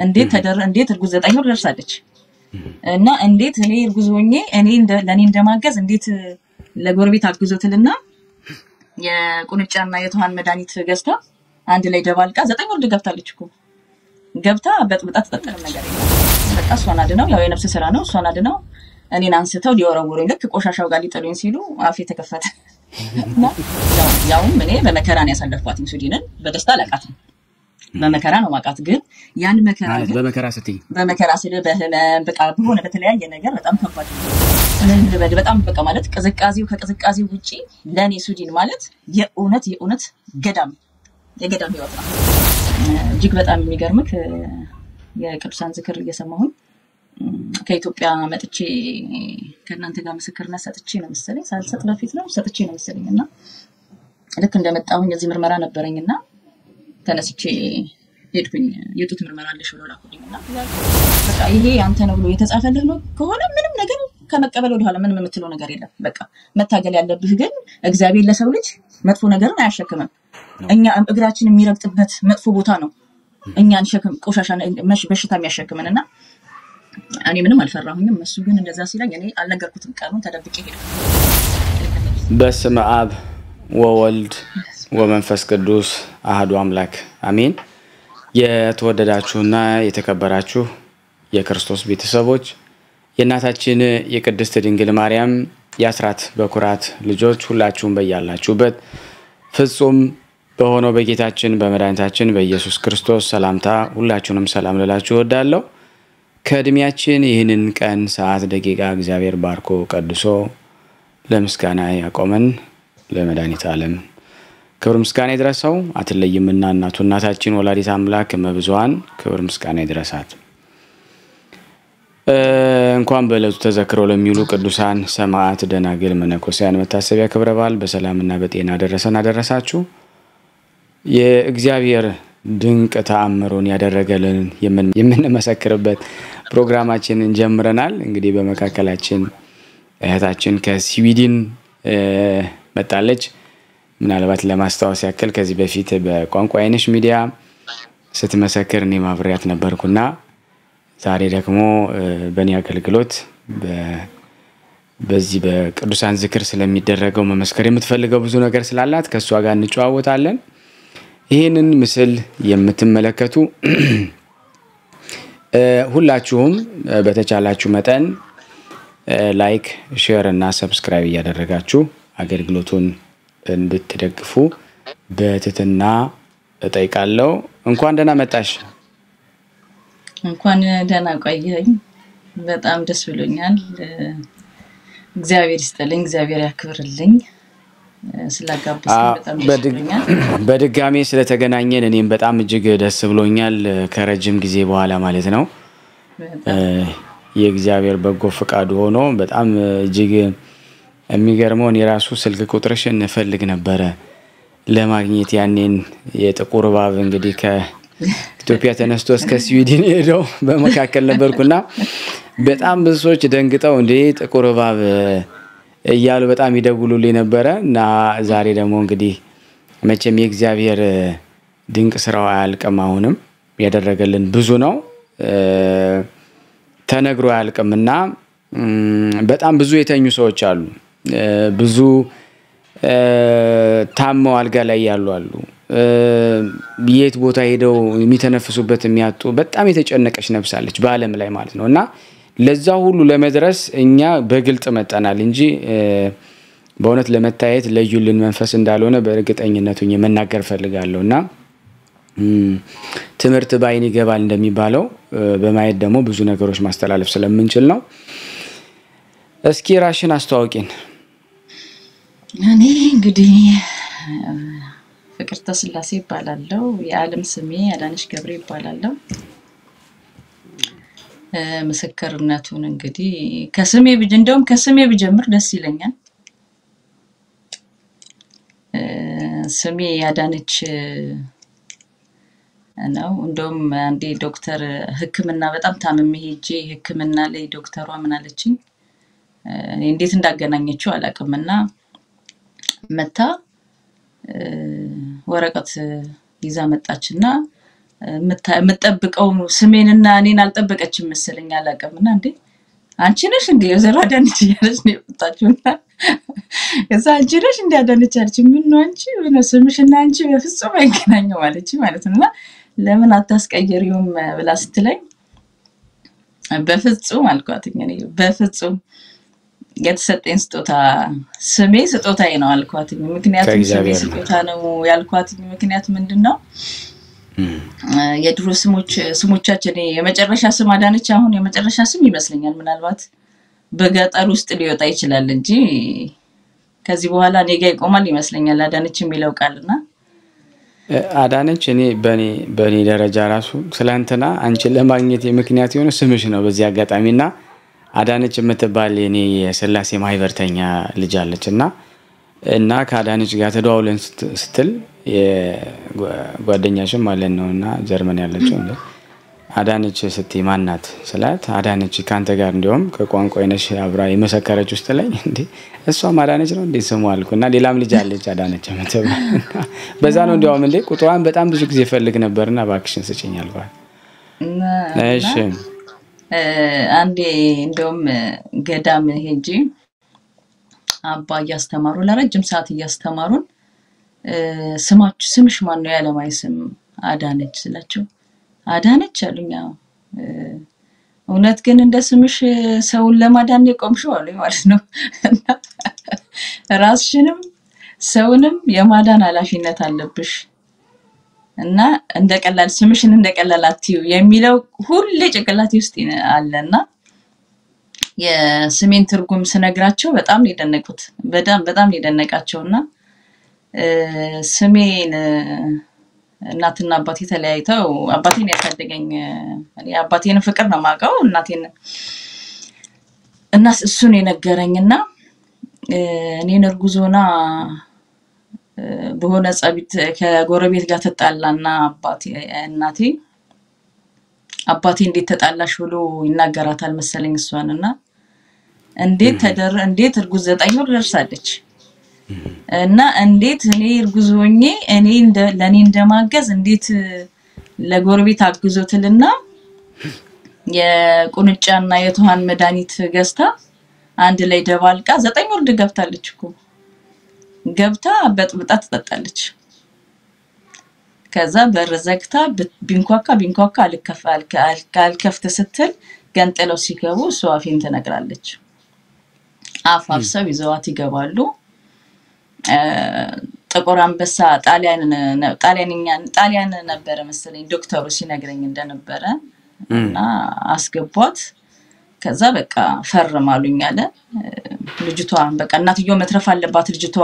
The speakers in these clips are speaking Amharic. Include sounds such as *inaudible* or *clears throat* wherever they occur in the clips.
እንዴት ተደረ እንዴት እርጉዝ? ዘጠኝ ወር ደርሳለች። እና እንዴት እኔ እርጉዝ ሆኜ እኔ ለእኔ እንደማገዝ እንዴት ለጎረቤት አግዞትልና የቁንጫና የትኋን መድኃኒት ገዝታ አንድ ላይ ደባልቃ ዘጠኝ ወር ገብታለች እኮ። ገብታ በጥብጣ ትጠጠልም ነገር በቃ እሷን አድነው፣ ያው የነፍስ ስራ ነው። እሷን አድነው እኔን አንስተው ሊወረውሩኝ ልክ ቆሻሻው ጋር ሊጥሉኝ ሲሉ አፌ ተከፈተ። እና ያው- ያውም እኔ በመከራ ነው ያሳለፍኳት። ስዊድንን በደስታ አላውቃትም፣ በመከራ ነው ማውቃት። ግን ያን መከራ በመከራ ስትይ በመከራ ስል በህመም በቃ በሆነ በተለያየ ነገር በጣም ከባድ ነው። ምን ልበል በጣም በቃ ማለት ቅዝቃዜው ከቅዝቃዜው ውጪ ለእኔ ስዊድን ማለት የእውነት የእውነት ገዳም የገዳም ህይወት ነው። እጅግ በጣም የሚገርምክ የቅዱሳን ዝክር እየሰማሁኝ ከኢትዮጵያ መጥቼ ከእናንተ ጋር ምስክርነት ሰጥቼ ነው መሰለኝ ሳልሰጥ በፊት ነው ሰጥቼ ነው መሰለኝ እና ልክ እንደመጣሁኝ እዚህ ምርመራ ነበረኝ እና ተነስቼ ሄድኩኝ። የጡት ምርመራ አለሽ ብሎ ላኩልኝ እና በቃ ይሄ አንተ ነው ብሎ የተጻፈልህ ነው ከሆነ ምንም ነገር ከመቀበል ወደኋላ ምንም የምትለው ነገር የለም። በቃ መታገል ያለብህ ግን እግዚአብሔር ለሰው ልጅ መጥፎ ነገርን አያሸክምም። እኛ እግራችን የሚረግጥበት መጥፎ ቦታ ነው እኛን ሸክም ቆሻሻ በሽታ የሚያሸክምን እና እኔ ምንም አልፈራሁኝም። እሱ ግን እንደዛ ሲለኝ እኔ አልነገርኩትም። ቀኑን ተደብቄ ሄድኩ። በስመ አብ ወወልድ ወመንፈስ ቅዱስ አህዱ አምላክ አሜን። የተወደዳችሁና የተከበራችሁ የክርስቶስ ቤተሰቦች የእናታችን የቅድስት ድንግል ማርያም የአስራት በኩራት ልጆች ሁላችሁም በያላችሁበት ፍጹም በሆነው በጌታችን በመድኃኒታችን በኢየሱስ ክርስቶስ ሰላምታ ሁላችሁንም ሰላም ልላችሁ እወዳለሁ። ከእድሜያችን ይህንን ቀን ሰዓት፣ ደቂቃ እግዚአብሔር ባርኮ ቀድሶ ለምስጋና ያቆመን ለመድኃኒት ዓለም ክብር ምስጋና ይድረሰው። አትለይምና እናቱ እናታችን ወላዲት አምላክ እመብዙኃን ክብር ምስጋና ይድረሳት። እንኳን በዕለቱ ተዘክረው ለሚውሉ ቅዱሳን ሰማዕት፣ ደናግል፣ መነኮሳያን መታሰቢያ ክብረ በዓል በሰላምና በጤና ደረሰን አደረሳችሁ። የእግዚአብሔር ድንቅ ተአምሩን ያደረገልን የምን- የምንመሰክርበት ፕሮግራማችንን ጀምረናል። እንግዲህ በመካከላችን እህታችን ከስዊድን መጣለች። ምናልባት ለማስታወስ ያክል ከዚህ በፊት በቋንቋ አይነሽ ሚዲያ ስትመሰክር እኔ ማብሬያት ነበርኩና ዛሬ ደግሞ በእኔ አገልግሎት በዚህ በቅዱሳን ዝክር ስለሚደረገው መመስከር የምትፈልገው ብዙ ነገር ስላላት ከእሷ ጋር እንጨዋወታለን። ይህንን ምስል የምትመለከቱ *clears throat* ሁላችሁም በተቻላችሁ መጠን like፣ share እና subscribe እያደረጋችሁ አገልግሎቱን እንድትደግፉ በትህትና እጠይቃለሁ። እንኳን ደህና መጣሽ። እንኳን ደህና ቆየኝ። በጣም ደስ ብሎኛል። እግዚአብሔር ይስጥልኝ፣ እግዚአብሔር ያክብርልኝ። በድጋሜ ስለተገናኘን እኔም በጣም እጅግ ደስ ብሎኛል። ከረጅም ጊዜ በኋላ ማለት ነው። የእግዚአብሔር በጎ ፈቃዱ ሆኖ በጣም እጅግ የሚገርመውን የራሱ ስልክ ቁጥርሽን እፈልግ ነበረ ለማግኘት ያኔን የጥቁር እባብ እንግዲህ ከኢትዮጵያ ተነስቶ እስከ ስዊድን ሄደው በመካከል ነበርኩና በጣም ብዙ ሰዎች ደንግጠው እንዴ ጥቁር እባብ እያሉ በጣም ይደውሉልኝ ነበረ እና ዛሬ ደግሞ እንግዲህ መቼም የእግዚአብሔር ድንቅ ስራው አያልቅም። አሁንም ያደረገልን ብዙ ነው ተነግሮ አያልቅም እና በጣም ብዙ የተኙ ሰዎች አሉ። ብዙ ታመው አልጋ ላይ ያሉ አሉ። የት ቦታ ሄደው የሚተነፍሱበት የሚያጡ በጣም የተጨነቀች ነፍስ አለች በዓለም ላይ ማለት ነው እና ለዛ ሁሉ ለመድረስ እኛ በግልጥ መጠናል እንጂ በእውነት ለመታየት ለዩልን መንፈስ እንዳልሆነ በእርግጠኝነቱ መናገር ፈልጋለሁ እና ትምህርት በዓይን ይገባል እንደሚባለው በማየት ደግሞ ብዙ ነገሮች ማስተላለፍ ስለምንችል ነው። እስኪ ራሽን አስተዋውቂን። እኔ እንግዲህ ፍቅርተ ስላሴ ይባላለው። የዓለም ስሜ አዳነች ገብሬ ይባላለው። እ፣ ምስክርነቱን እንግዲህ ከስሜ እንደውም ከስሜ ብጀምር ደስ ይለኛል። ስሜ ያዳነች ነው። እንደውም አንዴ ዶክተር ሕክምና በጣም ታምሜ ሄጄ ሕክምና ላይ ዶክተሯ ምን አለችኝ እንዴት እንዳገናኘችው አላውቅም እና መታ ወረቀት ይዛ መጣች እና የምጠብቀው ስሜንና እኔን አልጠበቀችም መሰለኝ አላውቅም። እና እንዴ አንቺ ነሽ እንዴ ወይዘሮ አዳነች እያለች ነው የመጣችውና እዛ አንቺ ነሽ እንዲ አዳነች አለች። ምን ነው ስምሽና አንቺ በፍጹም አይገናኘው አለች ማለት ነው። እና ለምን አታስቀየሪውም ብላ ስትለኝ በፍጹም አልኳትኝ። እኔ በፍጹም የተሰጠኝ ስጦታ ስሜ ስጦታዬ ነው አልኳትኝ። ምክንያቱም ስሜ ስጦታ ነው ያልኳትኝ ምክንያት ምንድን ነው? የድሮ ስሞች ስሞቻችን የመጨረሻ ስም አዳነች አሁን የመጨረሻ ስም ይመስለኛል። ምናልባት በገጠር ውስጥ ሊወጣ ይችላል እንጂ ከዚህ በኋላ እኔ ጋ ይቆማል ይመስለኛል አዳነች የሚለው ቃልና አዳነች እኔ በእኔ በእኔ ደረጃ ራሱ ስለ እንትና አንቺን ለማግኘት ምክንያት የሆነ ስምሽ ነው። በዚህ አጋጣሚ እና አዳነች የምትባል የኔ የስላሴ ማህበርተኛ ልጅ አለች እና እና ከአዳነች ጋር ተደዋውለን ስት- ስትል ጓደኛሽም ማለት ነው እና ጀርመን ያለችው አዳነች ስትይ ማናት ስላት አዳነች ከአንተ ጋር እንዲሁም ከቋንቋ አይነሽ አብራ የመሰከረች ውስጥ ላይ እንዴ? እሷም አዳነች ነው እንዴ? ስሙ አልኩ እና ሌላም ልጅ አለች አዳነች የምትባል በዛ ነው እንዲያውም እንዴ ቁጥሯን በጣም ብዙ ጊዜ ፈልግ ነበርና እባክሽን ስጭኝ አልኳት። እሺ አንዴ እንደውም ገዳም ሄጄ አባ እያስተማሩ ለረጅም ሰዓት እያስተማሩን ስማችሁ ስምሽ ማን ነው ያለማይ ስም አዳነች ስላቸው አዳነች አሉኝ። እውነት ግን እንደ ስምሽ ሰውን ለማዳን የቆምሽው አሉኝ ማለት ነው። ራስሽንም ሰውንም የማዳን ኃላፊነት አለብሽ እና እንደ ቀላል ስምሽን እንደ ቀላል አትዩ የሚለው ሁሌ ጭንቅላቴ ውስጥ ይነ- አለና የስሜን ትርጉም ስነግራቸው በጣም የደነቁት። በጣም በጣም የደነቃቸው እና ስሜን እናትና አባቴ ተለያይተው አባቴን ያሳደገኝ አባቴን ፍቅር ነው የማውቀው እናቴን እና እሱን የነገረኝና እ፣ እኔን እርጉዞና በሆነ ጸቢት ከጎረቤት ጋር ተጣላና አባቴ እናቴ አባቴ እንዴት ተጣላሽ ብሎ ይናገራታል መሰለኝ እሷን እና እንዴት ተደረ እንዴት እርጉዝ ዘጠኝ ወር ደርሳለች? እና እንዴት እኔ እርጉዝ ሆኜ እኔ ለእኔ እንደማገዝ እንዴት ለጎረቤት አግዞትልና የቁንጫና የትኋን መድኃኒት ገዝታ አንድ ላይ ደባልቃ ዘጠኝ ወር ገብታለች እኮ ገብታ በጥብጣ ትጠጣለች። ከዛ በር ዘግታ ቢንኳካ ቢንኳካ አልከፍ አልከ- አልከ- አልከፍት ስትል ገንጥለው ሲገቡ እሷ አፌን ትነግራለች። አፍ አፍሰው ይዘዋት ይገባሉ። ጥቁር አንበሳ ጣሊያን ነበረ መሰለኝ ዶክተሩ ሲነግረኝ እንደነበረ እና አስገቧት። ከዛ በቃ ፈርም አሉኝ አለ። ልጅቷ በቃ እናትየው መትረፍ አለባት ልጅቷ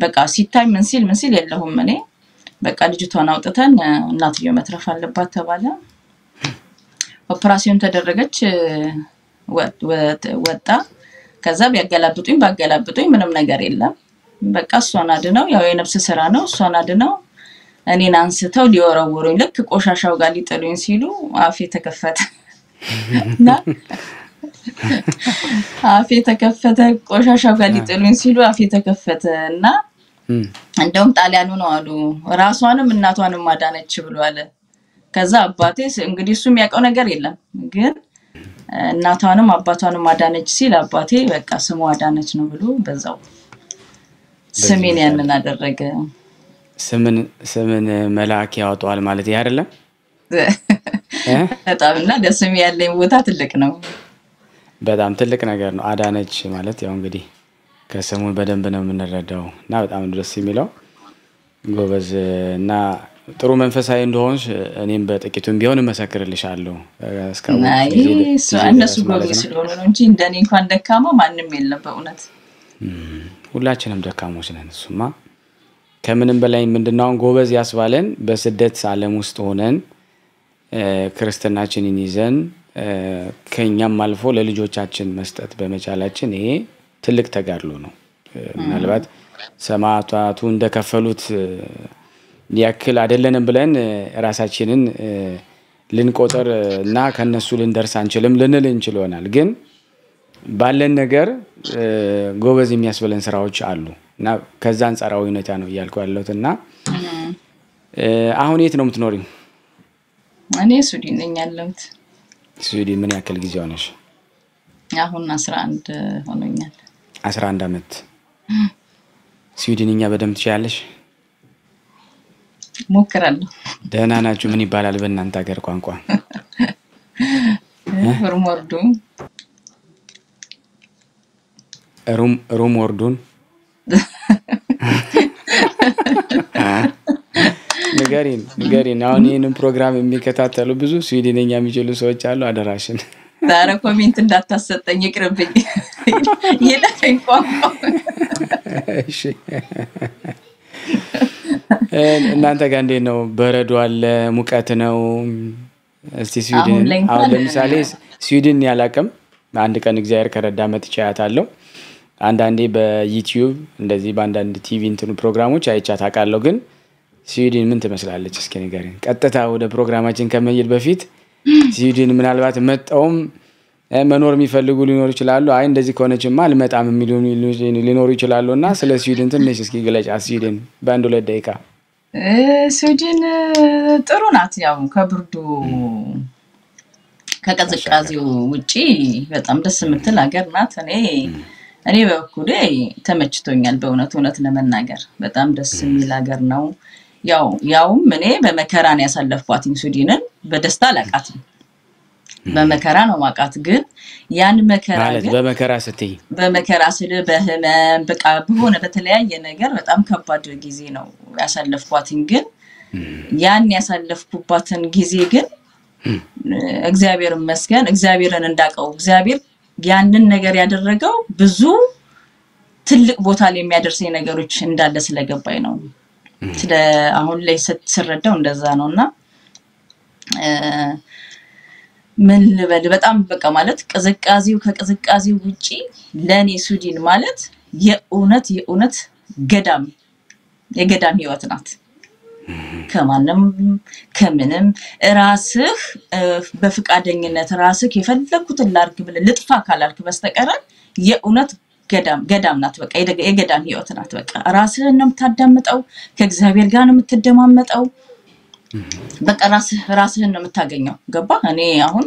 በቃ ሲታይ ምን ሲል ምን ሲል የለሁም እኔ በቃ ልጅቷን አውጥተን እ፣ እናትየው መትረፍ አለባት ተባለ። ኦፕራሲዮን ተደረገች። ወጣ። ከዛ ቢያገላብጡኝ ባገላብጡኝ ምንም ነገር የለም። በቃ እሷን አድነው፣ ያው የነፍስ ስራ ነው። እሷን አድነው እኔን አንስተው ሊወረውሩኝ ልክ ቆሻሻው ጋር ሊጥሉኝ ሲሉ አፌ ተከፈተ *laughs* አፌ ተከፈተ። ቆሻሻው ጋር ሊጥሉኝ ሲሉ አፌ ተከፈተ እና እንደውም ጣሊያኑ ነው አሉ ራሷንም እናቷንም አዳነች ብሎ አለ። ከዛ አባቴ እንግዲህ እሱ የሚያውቀው ነገር የለም ግን እናቷንም አባቷንም አዳነች ሲል አባቴ በቃ ስሙ አዳነች ነው ብሎ በዛው ስሜን ያንን አደረገ። ስምን መልአክ ያወጣዋል ማለት ይህ አይደለም? *laughs* በጣም እና ለስሜ ያለኝ ቦታ ትልቅ ነው። በጣም ትልቅ ነገር ነው። አዳነች ማለት ያው እንግዲህ ከስሙ በደንብ ነው የምንረዳው እና በጣም ደስ የሚለው ጎበዝ እና ጥሩ መንፈሳዊ እንደሆንሽ እኔም በጥቂቱም ቢሆን እመሰክርልሻለሁ። እነሱ ጎበዝ ነው። ስለሆኑ ነው እንጂ እንደኔ እንኳን ደካማ ማንም የለም በእውነት። ሁላችንም ደካሞች ነን። እሱማ ከምንም በላይ ምንድነው አሁን ጎበዝ ያስባለን በስደት ዓለም ውስጥ ሆነን ክርስትናችንን ይዘን ከኛም አልፎ ለልጆቻችን መስጠት በመቻላችን ይሄ ትልቅ ተጋድሎ ነው። ምናልባት ሰማዕታቱ እንደከፈሉት ያክል አይደለንም ብለን ራሳችንን እ፣ ልንቆጥር እና ከነሱ ልንደርስ አንችልም ልንል እንችል ይሆናል ግን ባለን ነገር ጎበዝ የሚያስብለን ስራዎች አሉ እና ከዛ አንጻራዊ ሁኔታ ነው እያልኩ ያለሁት እና አሁን የት ነው የምትኖሪው? እኔ ስዊድን ነኝ ያለሁት። ስዊድን ምን ያክል ጊዜ ሆነሽ? አሁን አስራ አንድ ሆኖኛል። አስራ አንድ አመት። ስዊድንኛ በደንብ ትችያለሽ? ሞክራለሁ። ደህና ናችሁ? ምን ይባላል በእናንተ ሀገር ቋንቋ? ሩሞርዱ ሩም ሩም ወርዱን *laughs* ንገሪን ንገሪን። አሁን ይህንን ፕሮግራም የሚከታተሉ ብዙ ስዊድንኛ የሚችሉ ሰዎች አሉ። አደራሽን ዛሬ ኮሜንት እንዳታሰጠኝ ይቅርብኝ። የለፈኝ ቋንቋ እናንተ ጋር እንዴት ነው? በረዶ አለ? ሙቀት ነው? እስቲ ስዊድን አሁን ለምሳሌ ስዊድን ያላቅም አንድ ቀን እግዚአብሔር ከረዳ መጥቻ አያታለሁ። አንዳንዴ በዩቲዩብ እንደዚህ በአንዳንድ ቲቪ እንትኑ ፕሮግራሞች አይቻት አውቃለሁ። ግን ስዊድን ምን ትመስላለች? እስኪ ንገሪን። ቀጥታ ወደ ፕሮግራማችን ከመሄድ በፊት ስዊድን ምናልባት መጣውም እ፣ መኖር የሚፈልጉ ሊኖሩ ይችላሉ። አይ እንደዚህ ከሆነችማ አልመጣም የሚሉ ሊኖሩ ይችላሉ። እና ስለ ስዊድን ትንሽ እስኪ ግለጫ። ስዊድን በአንድ ሁለት ደቂቃ ስዊድን ጥሩ ናት። ያው ከብርዱ ከቅዝቃዜው ውጪ በጣም ደስ የምትል ሀገር ናት። እኔ እኔ በበኩሌ ተመችቶኛል። በእውነት እውነት ለመናገር በጣም ደስ የሚል ሀገር ነው። ያው ያውም እኔ በመከራ ነው ያሳለፍኳት ስዊድንን። በደስታ አላውቃትም፣ በመከራ ነው ማውቃት። ግን ያን መከራ በመከራ ስትይ በመከራ ስል በህመም በቃ በሆነ በተለያየ ነገር በጣም ከባድ ጊዜ ነው ያሳለፍኳትኝ። ግን ያን ያሳለፍኩባትን ጊዜ ግን እግዚአብሔር ይመስገን እግዚአብሔርን እንዳውቀው እግዚአብሔር ያንን ነገር ያደረገው ብዙ ትልቅ ቦታ ላይ የሚያደርሰኝ ነገሮች እንዳለ ስለገባኝ ነው። ስለ አሁን ላይ ስረዳው እንደዛ ነው እና ምን ልበል በጣም በቃ ማለት ቅዝቃዜው ከቅዝቃዜው ውጪ ለእኔ ስዊድን ማለት የእውነት የእውነት ገዳም የገዳም ህይወት ናት። ከማንም ከምንም ራስህ በፍቃደኝነት ራስህ የፈለግኩትን ላርግ ብለህ ልጥፋ ካላልክ በስተቀረ የእውነት ገዳም ገዳም ናት። በቃ የገዳም ህይወት ናት። በቃ ራስህን ነው የምታዳምጠው፣ ከእግዚአብሔር ጋር ነው የምትደማመጠው። በቃ ራስህ ራስህን ነው የምታገኘው። ገባ? እኔ አሁን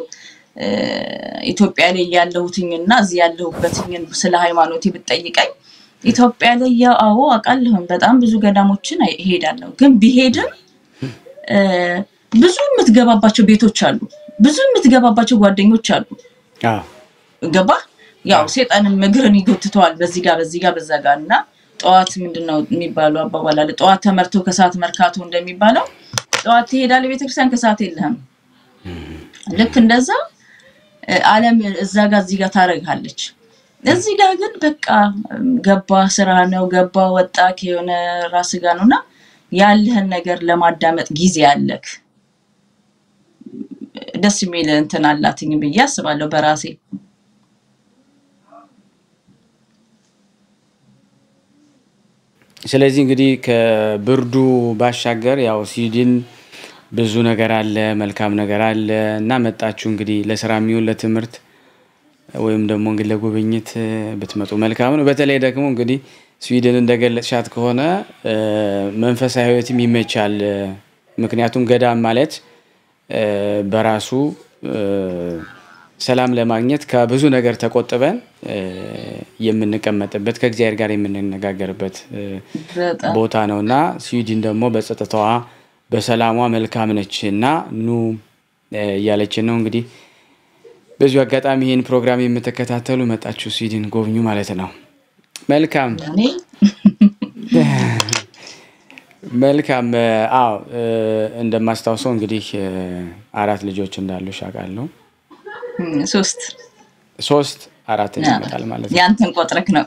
ኢትዮጵያ ላይ ያለሁትኝና እዚህ ያለሁበትኝን ስለ ሃይማኖቴ ብትጠይቀኝ ኢትዮጵያ ላይ ያው አዎ አውቃለሁም በጣም ብዙ ገዳሞችን እሄዳለሁ። ግን ቢሄድም ብዙ የምትገባባቸው ቤቶች አሉ፣ ብዙ የምትገባባቸው ጓደኞች አሉ። ገባ ያው ሴጣንም እግርን ይጎትተዋል? በዚህ ጋር በዚህ ጋር በዛ ጋር እና ጠዋት ምንድን ነው የሚባለው? አባባል አለ። ጠዋት ተመርቶ ከሰዓት መርካቶ እንደሚባለው ጠዋት ትሄዳለህ ቤተክርስቲያን? ከሰዓት የለህም። ልክ እንደዛ እ፣ ዓለም እዛ ጋር እዚህ ጋር ታደርግሃለች እዚህ ጋር ግን በቃ ገባ ስራ ነው ገባ ወጣ የሆነ ራስ ጋር ነው እና ያለህን ነገር ለማዳመጥ ጊዜ አለክ ደስ የሚል እንትን አላትኝ ብዬ አስባለሁ በራሴ ስለዚህ እንግዲህ ከብርዱ ባሻገር ያው ስዊድን ብዙ ነገር አለ፣ መልካም ነገር አለ እና መጣችሁ እንግዲህ ለስራ የሚሆን ለትምህርት ወይም ደግሞ እንግዲህ ለጉብኝት ብትመጡ መልካም ነው። በተለይ ደግሞ እንግዲህ ስዊድን እንደገለጽሻት ከሆነ መንፈሳዊ ሕይወትም ይመቻል። ምክንያቱም ገዳም ማለት በራሱ ሰላም ለማግኘት ከብዙ ነገር ተቆጥበን የምንቀመጥበት ከእግዚአብሔር ጋር የምንነጋገርበት ቦታ ነው እና ስዊድን ደግሞ በጸጥታዋ በሰላሟ መልካም ነች እና ኑ እያለችን ነው እንግዲህ በዚሁ አጋጣሚ ይህን ፕሮግራም የምትከታተሉ መጣችሁ ስዊድን ጎብኙ ማለት ነው። መልካም *laughs* መልካም። አዎ እንደማስታውሰው እንግዲህ አራት ልጆች እንዳሉሽ አውቃለሁ። እም፣ ሶስት ሶስት አራተኛ ይመጣል ማለት ነው። ያንተን ቆጥረክ ነው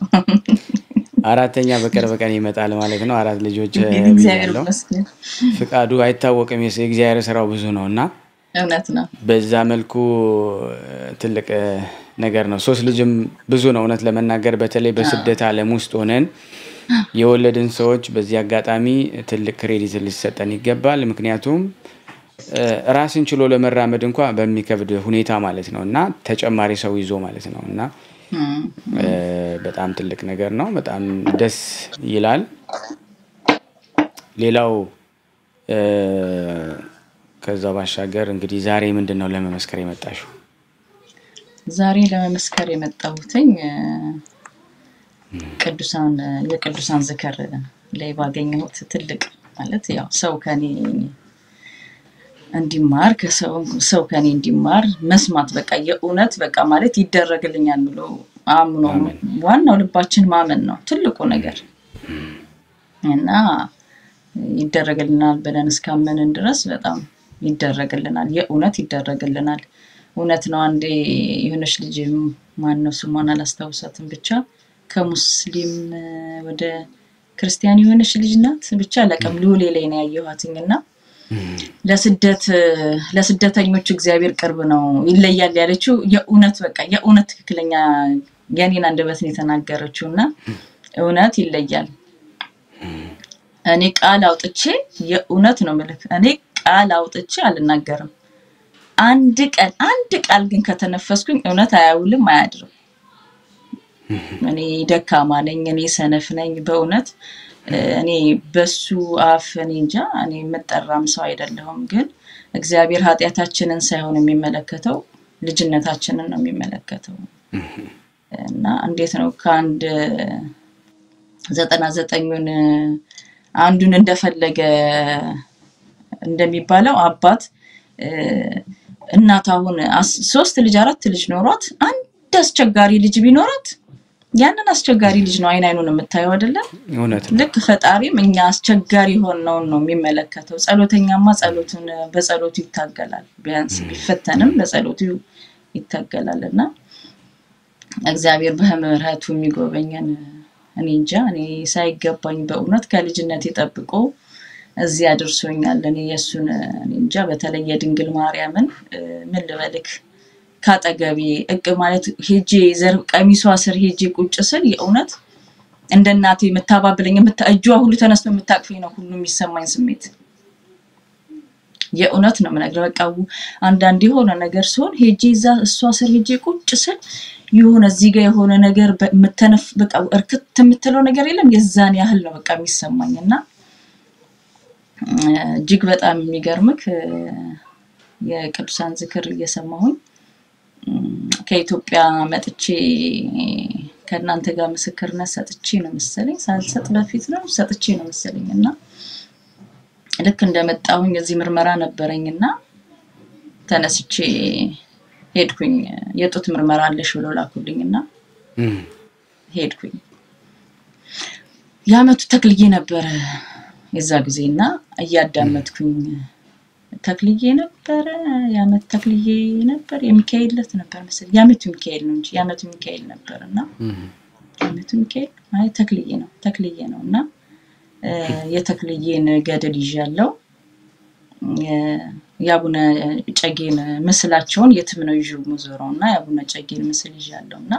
አራተኛ በቅርብ ቀን ይመጣል ማለት ነው። አራት ልጆች ብያለሁ። ፍቃዱ አይታወቅም። የእግዚአብሔር ስራው ብዙ ነው እና እውነት ነው በዛ መልኩ ትልቅ ነገር ነው። ሶስት ልጅም ብዙ ነው እውነት ለመናገር በተለይ በስደት ዓለም ውስጥ ሆነን የወለድን ሰዎች በዚህ አጋጣሚ ትልቅ credit ሊሰጠን ይገባል። ምክንያቱም ራስን ችሎ ለመራመድ እንኳ በሚከብድ ሁኔታ ማለት ነው እና ተጨማሪ ሰው ይዞ ማለት ነው እና በጣም ትልቅ ነገር ነው። በጣም ደስ ይላል። ሌላው ከዛ ባሻገር እንግዲህ ዛሬ ምንድን ነው ለመመስከር የመጣሽው? ዛሬ ለመመስከር የመጣሁትኝ ቅዱሳን የቅዱሳን ዝክር ላይ ባገኘሁት ትልቅ ማለት ያው ሰው ከኔ እንዲማር ከሰው ሰው ከኔ እንዲማር መስማት በቃ የእውነት በቃ ማለት ይደረግልኛል ብሎ አምኖ ዋናው ልባችን ማመን ነው ትልቁ ነገር እና ይደረግልናል ብለን እስካመንን ድረስ በጣም ይደረግልናል። የእውነት ይደረግልናል። እውነት ነው። አንዴ የሆነች ልጅ ማነው ስሟን አላስታውሳትም፣ ብቻ ከሙስሊም ወደ ክርስቲያን የሆነች ልጅ ናት። ብቻ ለቀም ልውሌ ላይ ነው ያየኋትኝ እና ለስደት ለስደተኞች እግዚአብሔር ቅርብ ነው ይለያል ያለችው የእውነት በቃ የእውነት ትክክለኛ የኔን አንደበት የተናገረችው እና እውነት ይለያል። እኔ ቃል አውጥቼ የእውነት ነው ምልክ እኔ ቃል አውጥቼ አልናገርም። አንድ ቀን አንድ ቃል ግን ከተነፈስኩኝ እውነት አያውልም አያድርም። እኔ ደካማ ነኝ፣ እኔ ሰነፍ ነኝ። በእውነት እኔ በሱ አፍ እኔ እንጃ እኔ የምጠራም ሰው አይደለሁም። ግን እግዚአብሔር ኃጢአታችንን ሳይሆን የሚመለከተው ልጅነታችንን ነው የሚመለከተው እና እንዴት ነው ከአንድ ዘጠና ዘጠኙን አንዱን እንደፈለገ እንደሚባለው አባት እናት አሁን ሶስት ልጅ አራት ልጅ ኖሯት አንድ አስቸጋሪ ልጅ ቢኖራት ያንን አስቸጋሪ ልጅ ነው አይን አይኑን የምታየው አይደለም። ልክ ፈጣሪም እኛ አስቸጋሪ ሆነውን ነው የሚመለከተው። ጸሎተኛማ ጸሎቱን በጸሎቱ ይታገላል። ቢያንስ ቢፈተንም በጸሎቱ ይታገላል እና እግዚአብሔር በምህረቱ የሚጎበኘን እኔ እንጃ እኔ ሳይገባኝ በእውነት ከልጅነት ጠብቆ እዚህ አድርሶኛል። እኔ የእሱን እኔ እንጃ በተለይ የድንግል ማርያምን ምን ልበልክ ካጠገቤ እቅ ማለት ሄጄ ዘር ቀሚሷ ስር ሄጄ ቁጭ ስል የእውነት እንደ እናቴ የምታባብለኝ የምታ- እጇ ሁሉ ተነስቶ የምታቅፈኝ ነው ሁሉ የሚሰማኝ ስሜት። የእውነት ነው የምነግርህ። በቃ አንዳንድ የሆነ ነገር ሲሆን ሄጄ እዛ እሷ ስር ሄጄ ቁጭ ስል የሆነ እዚህ ጋር የሆነ ነገር የምተነፍ በቃ እርክት የምትለው ነገር የለም። የዛን ያህል ነው በቃ የሚሰማኝ። እና እጅግ በጣም የሚገርምክ የቅዱሳን ዝክር እየሰማሁኝ ከኢትዮጵያ መጥቼ ከእናንተ ጋር ምስክርነት ሰጥቼ ነው መሰለኝ ሳልሰጥ በፊት ነው ሰጥቼ ነው መሰለኝ እና ልክ እንደመጣሁኝ እዚህ ምርመራ ነበረኝ እና ተነስቼ ሄድኩኝ። የጡት ምርመራ አለሽ ብሎ ላኩልኝ እና ሄድኩኝ። የአመቱ ተክልዬ ነበረ የዛ ጊዜ እና እያዳመጥኩኝ ተክልዬ ነበረ የአመት ተክልዬ ነበር የሚካኤል ዕለት ነበር መሰለኝ። የአመቱ ሚካኤል ነው እንጂ የአመቱ ሚካኤል ነበር እና የአመቱ ሚካኤል አይ ተክልዬ ነው ተክልዬ ነው እና የተክልዬን ገድል ይዣለው የአቡነ ጨጌን ምስላቸውን የትም ነው ይዤ የምዞረው እና የአቡነ ጨጌን ምስል ይዣለው እና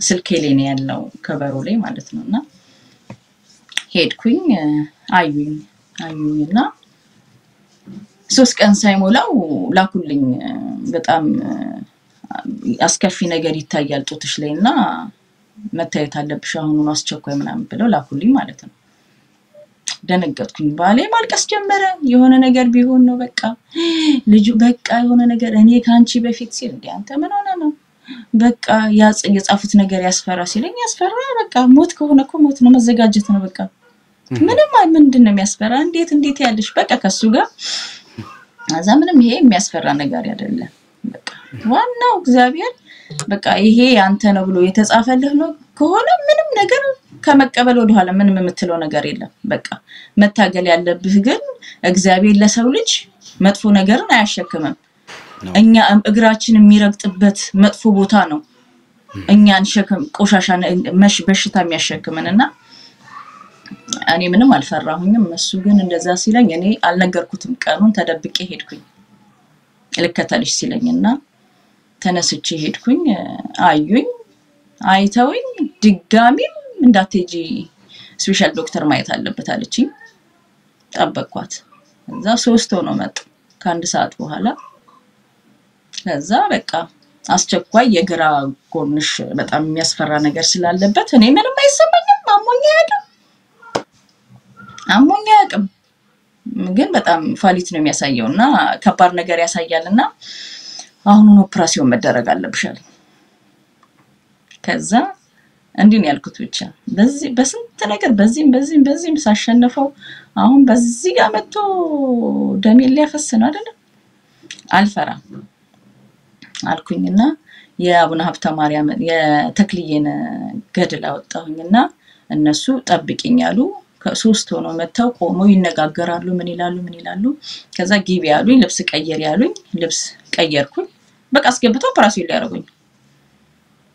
ስልኬ ላይ ነው ያለው ከበሮ ላይ ማለት ነው እና ሄድኩኝ አዩኝ አዩኝ እና ሶስት ቀን ሳይሞላው ላኩልኝ በጣም አስከፊ ነገር ይታያል ጡትሽ ላይ እና መታየት አለብሽ አሁኑኑ አስቸኳይ ምናምን ብለው ላኩልኝ ማለት ነው። ደነገጥኩኝ። ባሌ ማልቀስ ጀመረ። የሆነ ነገር ቢሆን ነው በቃ ልጁ በቃ የሆነ ነገር እኔ ከአንቺ በፊት ሲል እንዲ አንተ ምን ሆነ ነው በቃ የጻፉት ነገር ያስፈራ ሲለኝ ያስፈራ በቃ ሞት ከሆነ እኮ ሞት ነው መዘጋጀት ነው በቃ ምንም ምንድን ነው የሚያስፈራ እንዴት እንዴት ያለሽ በቃ ከሱ ጋር እዛ ምንም ይሄ የሚያስፈራ ነገር አይደለም በቃ ዋናው እግዚአብሔር በቃ ይሄ ያንተ ነው ብሎ የተጻፈልህ ነው ከሆነ ምንም ነገር ከመቀበል ወደኋላ ምንም የምትለው ነገር የለም። በቃ መታገል ያለብህ ግን እግዚአብሔር ለሰው ልጅ መጥፎ ነገርን አያሸክምም። እኛ እግራችን የሚረግጥበት መጥፎ ቦታ ነው እኛን ሸክም ቆሻሻ በሽታ የሚያሸክምን እና እኔ ምንም አልፈራሁኝም። እሱ ግን እንደዛ ሲለኝ እኔ አልነገርኩትም። ቀኑን ተደብቄ ሄድኩኝ ልከተልሽ ሲለኝ እና ተነስቼ ሄድኩኝ። አዩኝ፣ አይተውኝ ድጋሚም እንዳትሄጂ ስፔሻል ዶክተር ማየት አለበት አለችኝ። ጠበቅኳት። ከዛ ሶስት ሆነው መጡ ከአንድ ሰዓት በኋላ። ከዛ በቃ አስቸኳይ የግራ ጎንሽ በጣም የሚያስፈራ ነገር ስላለበት እኔ ምንም አይሰማኝም፣ አሞኝ አያውቅም፣ አሞኝ አያውቅም። ግን በጣም ፋሊት ነው የሚያሳየው እና ከባድ ነገር ያሳያል እና አሁኑን ኦፕራሲዮን መደረግ አለብሻል። ከዛ እንዲህ ነው ያልኩት። ብቻ በዚህ በስንት ነገር በዚህም በዚህም በዚህም ሳሸነፈው አሁን በዚህ ጋር መጥቶ ደሜን ሊያፈስ ነው አይደለም። አልፈራም አልኩኝና የአቡነ ሀብተ ማርያም የተክልዬን ገድል አወጣሁኝና እነሱ ጠብቂኝ ያሉ ሶስት ሆነው መጥተው ቆመው ይነጋገራሉ። ምን ይላሉ ምን ይላሉ። ከዛ ጊቢ ያሉኝ፣ ልብስ ቀየር ያሉኝ፣ ልብስ ቀየርኩኝ። በቃ አስገብተው ኦፕራሲዮን ሊያደርጉኝ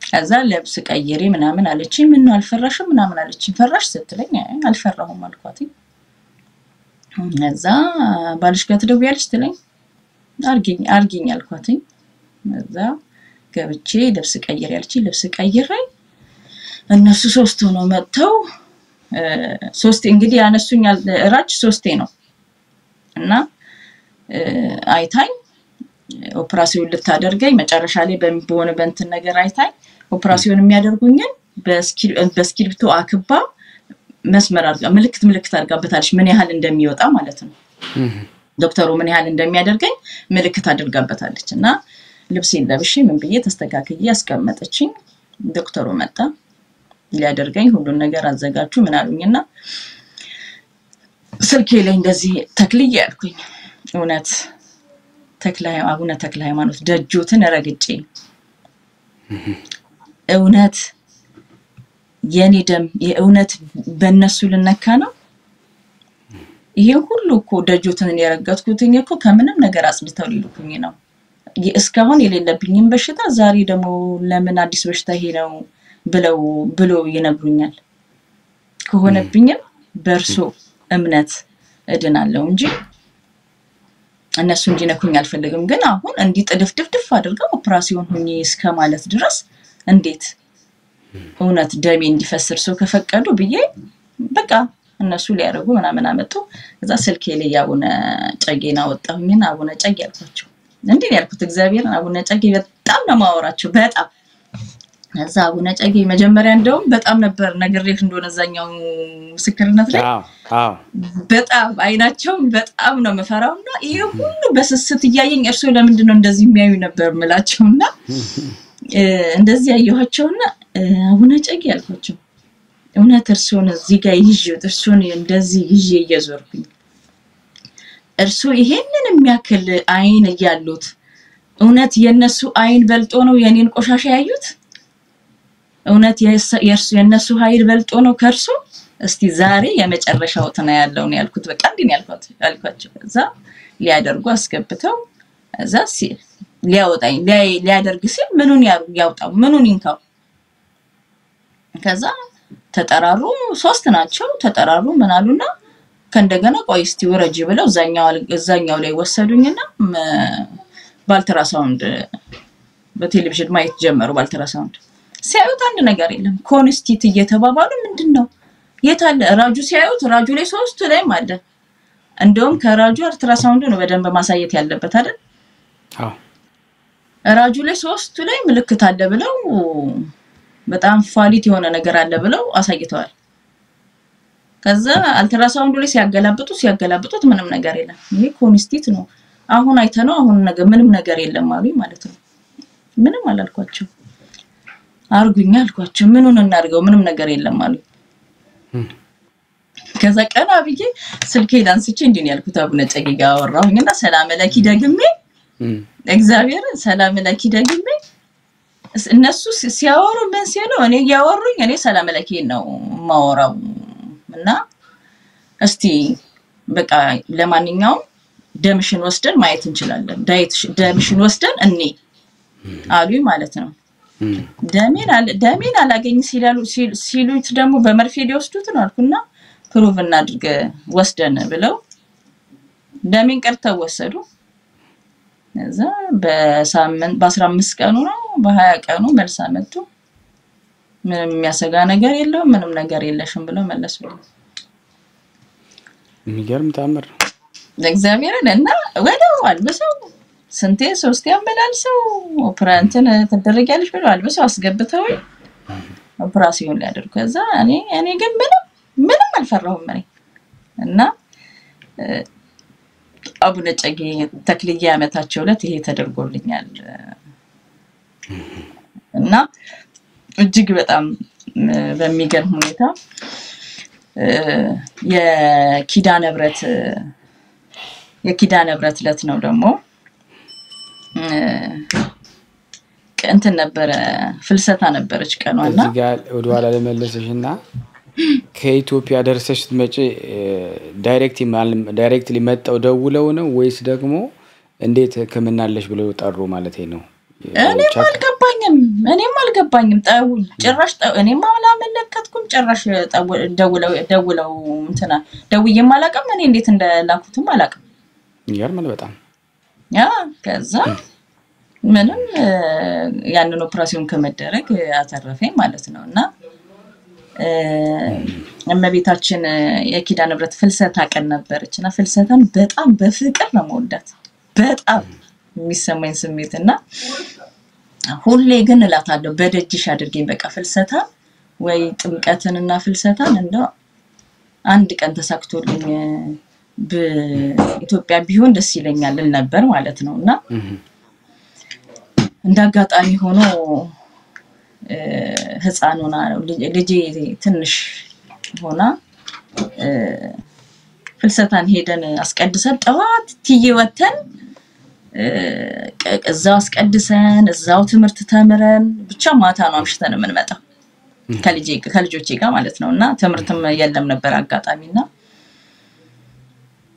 ከዛ ልብስ ቀይሬ ምናምን አለችኝ። ምን ነው አልፈራሽም ምናምን አለችኝ። ፈራሽ ስትለኝ አልፈራሁም አልኳትኝ። ከዛ ባልሽ ጋር ትደውያለሽ ስትለኝ አርጊኝ አርጊኝ አልኳትኝ። ከዛ ገብቼ ልብስ ቀይር ያለችኝ ልብስ ቀይሬ እነሱ ሶስት ሆነው መጥተው ሶስቴ እንግዲህ ያነሱኝ እራች ሶስቴ ነው እና አይታኝ ኦፕራሲዮን ልታደርገኝ መጨረሻ ላይ በሆነ በእንትን ነገር አይታኝ ኦፕራሲዮን የሚያደርጉኝን በእስክሪብቶ አክባ መስመር አድርጋ ምልክት ምልክት አድርጋበታለች፣ ምን ያህል እንደሚወጣ ማለት ነው። ዶክተሩ ምን ያህል እንደሚያደርገኝ ምልክት አድርጋበታለች። እና ልብሴን ለብሼ ምን ብዬ ተስተካክዬ ያስቀመጠችኝ። ዶክተሩ መጣ ሊያደርገኝ ሁሉን ነገር አዘጋጁ ምን አሉኝና ስልኬ ላይ እንደዚህ ተክልዬ ያልኩኝ እውነት አቡነ ተክለ ሃይማኖት ደጆትን ረግጬ እውነት የኔ ደም የእውነት በእነሱ ልነካ ነው። ይሄ ሁሉ እኮ ደጆትን የረገጥኩትኝ እኮ ከምንም ነገር አጽድተው ሊልኩኝ ነው። እስካሁን የሌለብኝም በሽታ ዛሬ ደግሞ ለምን አዲስ በሽታ ይሄ ነው ብለው ብሎ ይነግሩኛል። ከሆነብኝም በእርሶ እምነት እድናለሁ እንጂ እነሱ እንዲነኩኝ አልፈልግም። ግን አሁን እንዲህ ጥድፍድፍድፍ አድርገው ኦፕራሲዮን ሁኜ እስከ ማለት ድረስ እንዴት እውነት ደሜ እንዲፈስር ሰው ከፈቀዱ ብዬ በቃ እነሱ ሊያደርጉ ምናምን አመጡ። እዛ ስልኬ ላይ የአቡነ ጨጌን አወጣሁኝና አቡነ ጨጌ ያልኳቸው እንዲህ ያልኩት። እግዚአብሔርን አቡነ ጨጌ በጣም ነው ማወራቸው በጣም እዛ አቡነ ጨጌ መጀመሪያ እንደውም በጣም ነበር ነግሬህ እንደሆነ እዛኛው ምስክርነት ላይ በጣም አይናቸውን በጣም ነው የምፈራው እና ይሄ ሁሉ በስስት እያየኝ እርሶ ለምንድን ነው እንደዚህ የሚያዩ ነበር የምላቸው? እና *laughs* እንደዚህ ያየኋቸውና አቡነ ጨጌ ያልኳቸው እውነት እርሶን እዚህ ጋር ይዤት እርሶን እንደዚህ ይዤ እየዞርኩኝ እርሶ ይሄንን የሚያክል አይን እያሉት እውነት የእነሱ አይን በልጦ ነው የኔን ቆሻሻ ያዩት? እውነት የእነሱ ኃይል በልጦ ነው ከእርሶ? እስቲ ዛሬ የመጨረሻው ትና ያለው ነው ያልኩት። በቃ እንዲህ ያልኳቸው። እዛ ሊያደርጉ አስገብተው እዛ ሊያወጣኝ ሊያደርግ ሲል ምኑን ያውጣው ምኑን ይንካው። ከዛ ተጠራሩ። ሶስት ናቸው። ተጠራሩ ምን አሉና ከእንደገና ቆይ እስቲ ውረጅ ብለው እዛኛው ላይ ወሰዱኝና ባልትራሳውንድ በቴሌቪዥን ማየት ጀመሩ። ባልትራሳውንድ ሲያዩት አንድ ነገር የለም። ኮንስቲት እየተባባሉ ምንድን ነው የት አለ ራጁ? ሲያዩት ራጁ ላይ ሶስቱ ላይም አለ። እንደውም ከራጁ አልትራሳውንዱ ነው በደንብ ማሳየት ያለበት አይደል? ራጁ ላይ ሶስቱ ላይ ምልክት አለ ብለው በጣም ፋሊት የሆነ ነገር አለ ብለው አሳይተዋል። ከዛ አልትራሳውንዱ ላይ ሲያገላብጡ ሲያገላብጡት ምንም ነገር የለም። ይሄ ኮንስቲት ነው። አሁን አይተነው አሁን ነገር ምንም ነገር የለም አሉኝ ማለት ነው። ምንም አላልኳቸው። አርጉኛ አልኳቸው። ምኑን እናድርገው? ምንም ነገር የለም አሉኝ። ከዛ ቀና ብዬ ስልኬን አንስቼ እንዲህ ነው ያልኩት። አቡነ ጨጌ ጋር አወራሁኝና ሰላም ለኪ ደግሜ እግዚአብሔር ሰላም ለኪ ደግሜ እነሱ ሲያወሩ ምን ሲሉ እኔ እያወሩኝ እኔ ሰላም ለኪ ነው የማወራው እና እስቲ በቃ ለማንኛውም ደምሽን ወስደን ማየት እንችላለን፣ ደምሽን ወስደን እኔ አሉኝ ማለት ነው። ደሜን አላገኝ ሲሉት ደግሞ በመርፌ ሊወስዱት ነው አልኩና ፕሩቭ እናድርግ ወስደን ብለው ደሜን ቀርተው ወሰዱ። እዛ በሳምንት በአስራ አምስት ቀኑ ነው በሀያ ቀኑ መልስ አመጡ። ምንም የሚያሰጋ ነገር የለውም ምንም ነገር የለሽም ብለው መለሱ። የሚገርም ታምር እግዚአብሔርን እና ወደው አልብሰው ስንቴ? ሶስቴ አመላልሰው ኦፕራንትን ትደረጊያለሽ ብለው አልብሰው አስገብተው ኦፕራሲዮን ሊያደርጉ። ከዛ እኔ እኔ ግን ምንም ምንም አልፈራሁም እኔ። እና አቡነ እጨጌ ተክልዬ ዓመታቸው ዕለት ይሄ ተደርጎልኛል። እና እጅግ በጣም በሚገርም ሁኔታ የኪዳነ እ፣ የኪዳነ ምሕረት ዕለት ነው ደግሞ እንትን ነበረ ፍልሰታ ነበረች ቀኗ እና ወደኋላ ለመለሰሽ እና ከኢትዮጵያ ደርሰሽ ስትመጪ ዳይሬክትሊ መጠው ደውለው ነው ወይስ ደግሞ እንዴት ሕክምና አለሽ ብለው ጠሩ ማለት ነው? እኔም አልገባኝም እኔም አልገባኝም። ጭራሽ እኔም አላመለከትኩም ጭራሽ ደውለው ደውለው እንትና ደውዬም አላውቅም። እኔ እንዴት እንደላኩትም አላውቅም። ይገርማል በጣም ከዛ ምንም ያንን ኦፕራሲዮን ከመደረግ አተረፈኝ ማለት ነው። እና እመቤታችን እ፣ የኪዳነ ምሕረት ፍልሰታ ቀን ነበረች እና ፍልሰታን በጣም በፍቅር ነው መወዳት። በጣም የሚሰማኝ ስሜት እና ሁሌ ግን እላታለሁ በደጅሽ አድርጌኝ በቃ ፍልሰታ ወይ ጥምቀትን እና ፍልሰታን እንደው አንድ ቀን ተሳክቶልኝ በኢትዮጵያ ቢሆን ደስ ይለኛል ነበር ማለት ነው። እና እንደ አጋጣሚ ሆኖ ህፃን ሆና ልጄ ትንሽ ሆና ፍልሰታን ሄደን አስቀድሰን ጠዋት ትዬ ወተን እዛው አስቀድሰን እዛው ትምህርት ተምረን ብቻ ማታ ነው አምሽተን የምንመጣው። ከልጄ ከልጆቼ ጋር ማለት ነው። እና ትምህርትም የለም ነበር አጋጣሚ። እና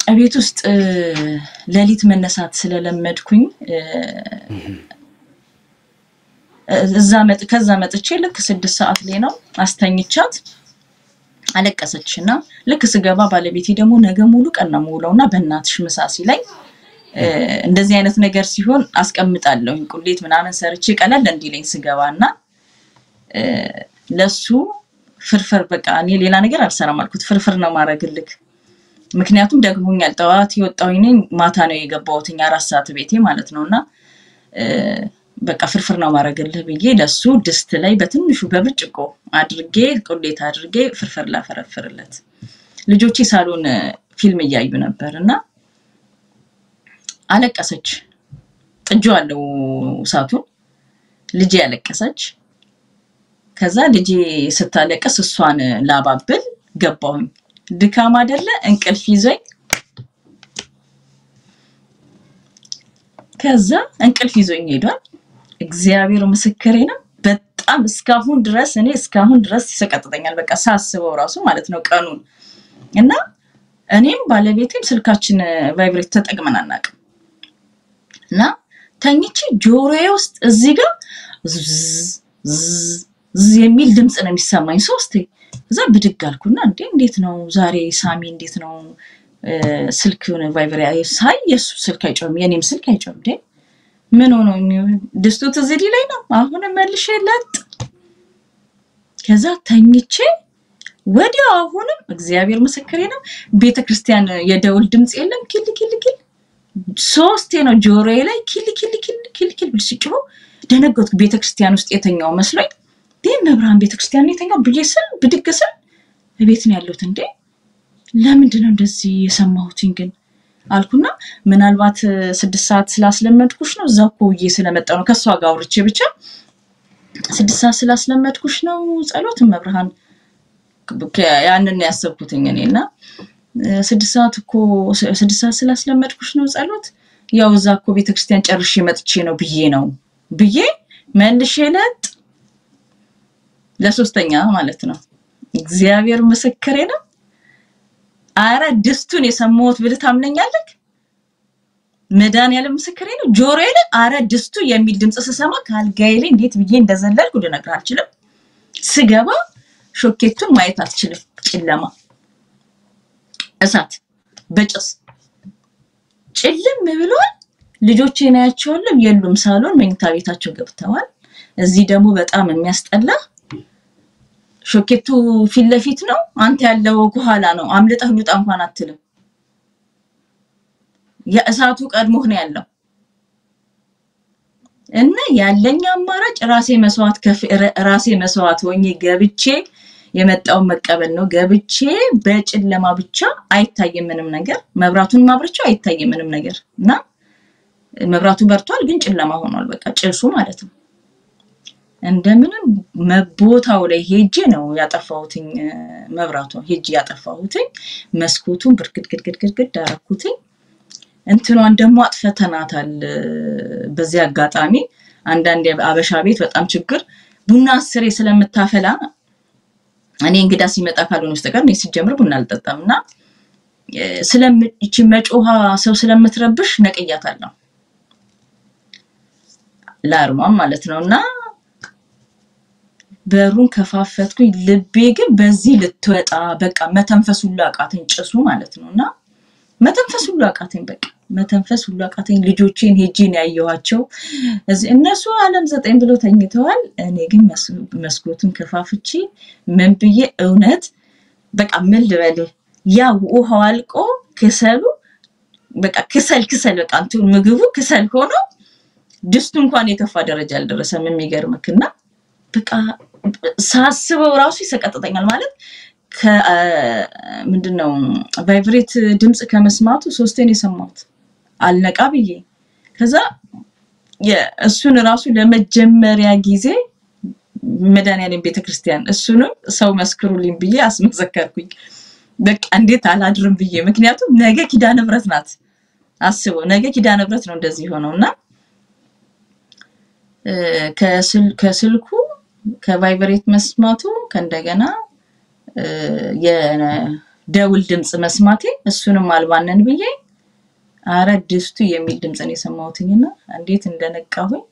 ቤት ውስጥ ሌሊት መነሳት ስለለመድኩኝ እዛ ከዛ መጥቼ ልክ ስድስት ሰዓት ላይ ነው አስተኝቻት። አለቀሰች እና ልክ ስገባ ባለቤቴ ደግሞ ነገ ሙሉ ቀን ነው የምውለው እና በእናትሽ ምሳ ሲለኝ እንደዚህ አይነት ነገር ሲሆን አስቀምጣለሁ ቁሌት ምናምን ሰርቼ ቀለል እንዲለኝ ስገባ እና ለሱ ፍርፍር በቃ እኔ ሌላ ነገር አልሰራም አልኩት። ፍርፍር ነው ማድረግልክ ምክንያቱም ደግሞኛል። ጠዋት የወጣሁኝ ማታ ነው የገባሁትኝ አራት ሰዓት ቤቴ ማለት ነው። እና በቃ ፍርፍር ነው ማድረግልህ ብዬ ለሱ ድስት ላይ በትንሹ በብርጭቆ አድርጌ ቁሌት አድርጌ ፍርፍር ላፈረፍርለት። ልጆቼ ሳሎን ፊልም እያዩ ነበር እና አለቀሰች። ጥጄዋለሁ እሳቱን። ልጄ ያለቀሰች ከዛ ልጄ ስታለቅስ እሷን ላባብል ገባሁኝ ድካም አይደለ? እንቅልፍ ይዞኝ። ከዛ እንቅልፍ ይዞኝ ሄዷል። እግዚአብሔር ምስክሬ ነው። በጣም እስካሁን ድረስ እኔ እስካሁን ድረስ ይሰቀጥጠኛል። በቃ ሳስበው ራሱ ማለት ነው ቀኑን። እና እኔም ባለቤቴም ስልካችን vibrate ተጠቅመን አናውቅም። እና ተኝቼ ጆሮዬ ውስጥ እዚህ ጋር የሚል ድምፅ ነው የሚሰማኝ ሶስቴ። እዛ ብድግ አልኩና እንዴ እንዴት ነው ዛሬ ሳሚ እንዴት ነው እ፣ ስልክን ቫይብሬ ሳይ የእሱ ስልክ አይጮህም የኔም ስልክ አይጮህም። እንዴ ምን ሆኖ ድስቱ ትዝ ላይ ነው። አሁንም መልሼ ለጥ ከዛ ተኝቼ ወዲያው አሁንም እግዚአብሔር ምስክሬ ነው ቤተ ክርስቲያን የደውል ድምፅ የለም ኪል ኪል ኪል ሶስቴ ነው ጆሮዬ ላይ ኪል ኪል ኪል ኪል ኪል ሲጮህ ደነገጥኩ። ቤተክርስቲያን ውስጥ የተኛው መስሎኝ ይህ መብርሃን ቤተክርስቲያን የተኛው ብዬ ስል ብድግ ስል ቤት ነው ያለሁት። እንዴ ለምንድን ነው እንደዚህ የሰማሁትኝ ግን አልኩና ምናልባት ስድስት ሰዓት ስላስለመድኩሽ ነው እዛ እኮ ውዬ ስለመጣሁ ነው ከእሷ ጋር አውርቼ ብቻ ስድስት ሰዓት ስላስለመድኩሽ ነው ጸሎት መብርሃን ያንን ያሰብኩትኝ እኔ እና ስድስት ሰዓት እኮ ስድስት ሰዓት ስላስለመድኩሽ ነው ጸሎት ያው እዛ እኮ ቤተክርስቲያን ጨርሼ መጥቼ ነው ብዬ ነው ብዬ መልሼ ለጥ ለሶስተኛ ማለት ነው። እግዚአብሔር ምስክሬ ነው። አረ ድስቱን የሰማሁት ብልህ ታምነኛለህ? መድኃኒዓለም ምስክሬ ነው። ጆሮዬ ላይ አረ ድስቱ የሚል ድምፅ ስሰማ ከአልጋዬ ላይ እንዴት ብዬ እንደዘለልኩ ልነግርህ አልችልም። ስገባ ሾኬቱን ማየት አትችልም። ጨለማ፣ እሳት በጭስ ጭልም ብሏል። ልጆቼን አያቸዋለሁ፣ የሉም። ሳሎን መኝታ ቤታቸው ገብተዋል። እዚህ ደግሞ በጣም የሚያስጠላ ሾኬቱ ፊት ለፊት ነው፣ አንተ ያለው ከኋላ ነው። አምልጠህ ሉጣ እንኳን አትልም። የእሳቱ ቀድሞህ ነው ያለው እና ያለኝ አማራጭ ራሴ መስዋዕት ራሴ መስዋዕት ሆኜ ገብቼ የመጣውን መቀበል ነው። ገብቼ በጨለማ ብቻ አይታይም ምንም ነገር፣ መብራቱን ማብረቻው አይታይም ምንም ነገር እና መብራቱ በርቷል፣ ግን ጨለማ ሆኗል። በቃ ጭሱ ማለት ነው። እንደምንም ቦታው ላይ ሄጄ ነው ያጠፋሁትኝ። መብራቱ ሄጄ ያጠፋሁትኝ። መስኮቱን ብርግድግድግድግድ አረኩትኝ። እንትኗን ደግሞ አጥፈተናታል። በዚህ አጋጣሚ አንዳንድ አበሻ ቤት በጣም ችግር ቡና አስሬ ስለምታፈላ እኔ እንግዳ ሲመጣ ካልሆነ በስተቀር እኔ ሲጀምር ቡና አልጠጣም እና ስለምቺ መጮሃ ሰው ስለምትረብሽ ነቅያታለሁ ለአርሟም ማለት ነው እና በሩን ከፋፈትኩኝ። ልቤ ግን በዚህ ልትወጣ በቃ መተንፈስ ሁሉ አቃተኝ፣ ጭሱ ማለት ነው እና መተንፈስ ሁሉ አቃተኝ። በቃ መተንፈስ ሁሉ አቃተኝ። ልጆቼን ሄጄን ያየኋቸው እነሱ አለም ዘጠኝ ብሎ ተኝተዋል። እኔ ግን መስኮቱን ከፋፍቼ ምን ብዬ እውነት በቃ ምን ልበልህ፣ ያ ውሃው አልቆ ክሰሉ በቃ ክሰል ክሰል በቃ እንትን ምግቡ ክሰል ሆኖ ድስቱ እንኳን የከፋ ደረጃ አልደረሰም። የሚገርምክና በቃ ሳስበው ራሱ ይሰቀጥጠኛል ማለት ምንድነው ቫይብሬት ድምፅ ከመስማቱ ሶስቴን የሰማሁት አልነቃ ብዬ ከዛ እሱን ራሱ ለመጀመሪያ ጊዜ መድኃኒዓለም ቤተክርስቲያን እሱንም ሰው መስክሩልኝ ብዬ አስመዘከርኩኝ። በቃ እንዴት አላድርም ብዬ ምክንያቱም ነገ ኪዳነ ምሕረት ናት። አስበው ነገ ኪዳነ ምሕረት ነው እንደዚህ ሆነው እና ከስልኩ ከቫይብሬት መስማቱ ከእንደገና የደውል ድምፅ መስማቴ እሱንም አልባነን ብዬ አረ ድስቱ የሚል ድምፅን የሰማሁትኝና እንዴት እንደነቃሁኝ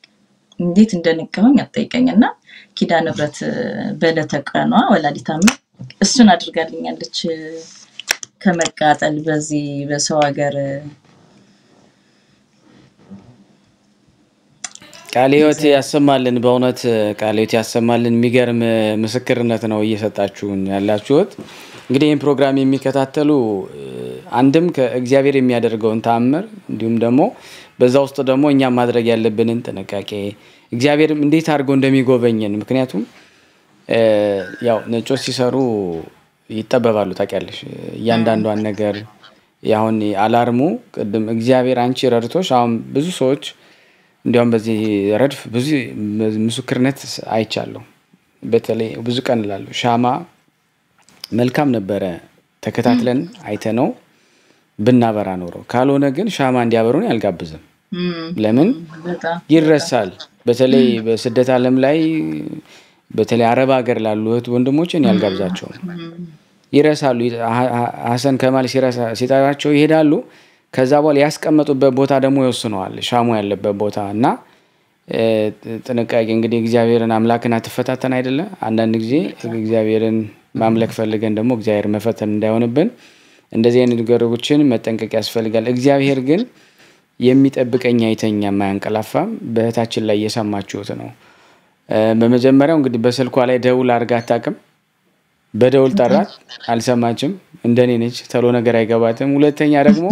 እንዴት እንደነቃሁኝ አጠይቀኝና ኪዳነ ምሕረት በዕለተ ቀኗ ወላዲተ አምላክ እሱን አድርጋልኛለች። ከመቃጠል በዚህ በሰው ሀገር ቃለ ሕይወት ያሰማልን። በእውነት ቃለ ሕይወት ያሰማልን። የሚገርም ምስክርነት ነው እየሰጣችሁን ያላችሁት። እንግዲህ ይህን ፕሮግራም የሚከታተሉ አንድም ከእግዚአብሔር የሚያደርገውን ተአምር እንዲሁም ደግሞ በዛ ውስጥ ደግሞ እኛም ማድረግ ያለብንን ጥንቃቄ እግዚአብሔርም እንዴት አድርጎ እንደሚጎበኝን ምክንያቱም ያው ነጮች ሲሰሩ ይጠበባሉ። ታውቂያለሽ እያንዳንዷን ነገር ያሁን አላርሙ ቅድም እግዚአብሔር አንቺ ረድቶሽ አሁን ብዙ ሰዎች እንዲያውም በዚህ ረድፍ ብዙ ምስክርነት አይቻለሁ። በተለይ ብዙ ቀን እላለሁ ሻማ መልካም ነበረ ተከታትለን አይተነው ብናበራ ኖሮ፣ ካልሆነ ግን ሻማ እንዲያበሩን አልጋብዝም። ለምን ይረሳል። በተለይ በስደት ዓለም ላይ በተለይ አረብ ሀገር ላሉ እህት ወንድሞችን ያልጋብዛቸውም ይረሳሉ። ሀሰን ከማል ሲጠራቸው ይሄዳሉ። ከዛ በኋላ ያስቀመጡበት ቦታ ደግሞ ይወስነዋል ሻሙ ያለበት ቦታ እና ጥንቃቄ እንግዲህ እግዚአብሔርን አምላክን አትፈታተን አይደለ? አንዳንድ ጊዜ እግዚአብሔርን ማምለክ ፈልገን ደግሞ እግዚአብሔር መፈተን እንዳይሆንብን እንደዚህ አይነት ነገሮችን መጠንቀቅ ያስፈልጋል። እግዚአብሔር ግን የሚጠብቀኝ አይተኛም አያንቀላፋም። በእህታችን ላይ እየሰማችሁት ነው። በመጀመሪያው እንግዲህ በስልኳ ላይ ደውል አድርጋ አታውቅም። በደውል ጠራት፣ አልሰማችም። እንደኔ ነች፣ ተሎ ነገር አይገባትም። ሁለተኛ ደግሞ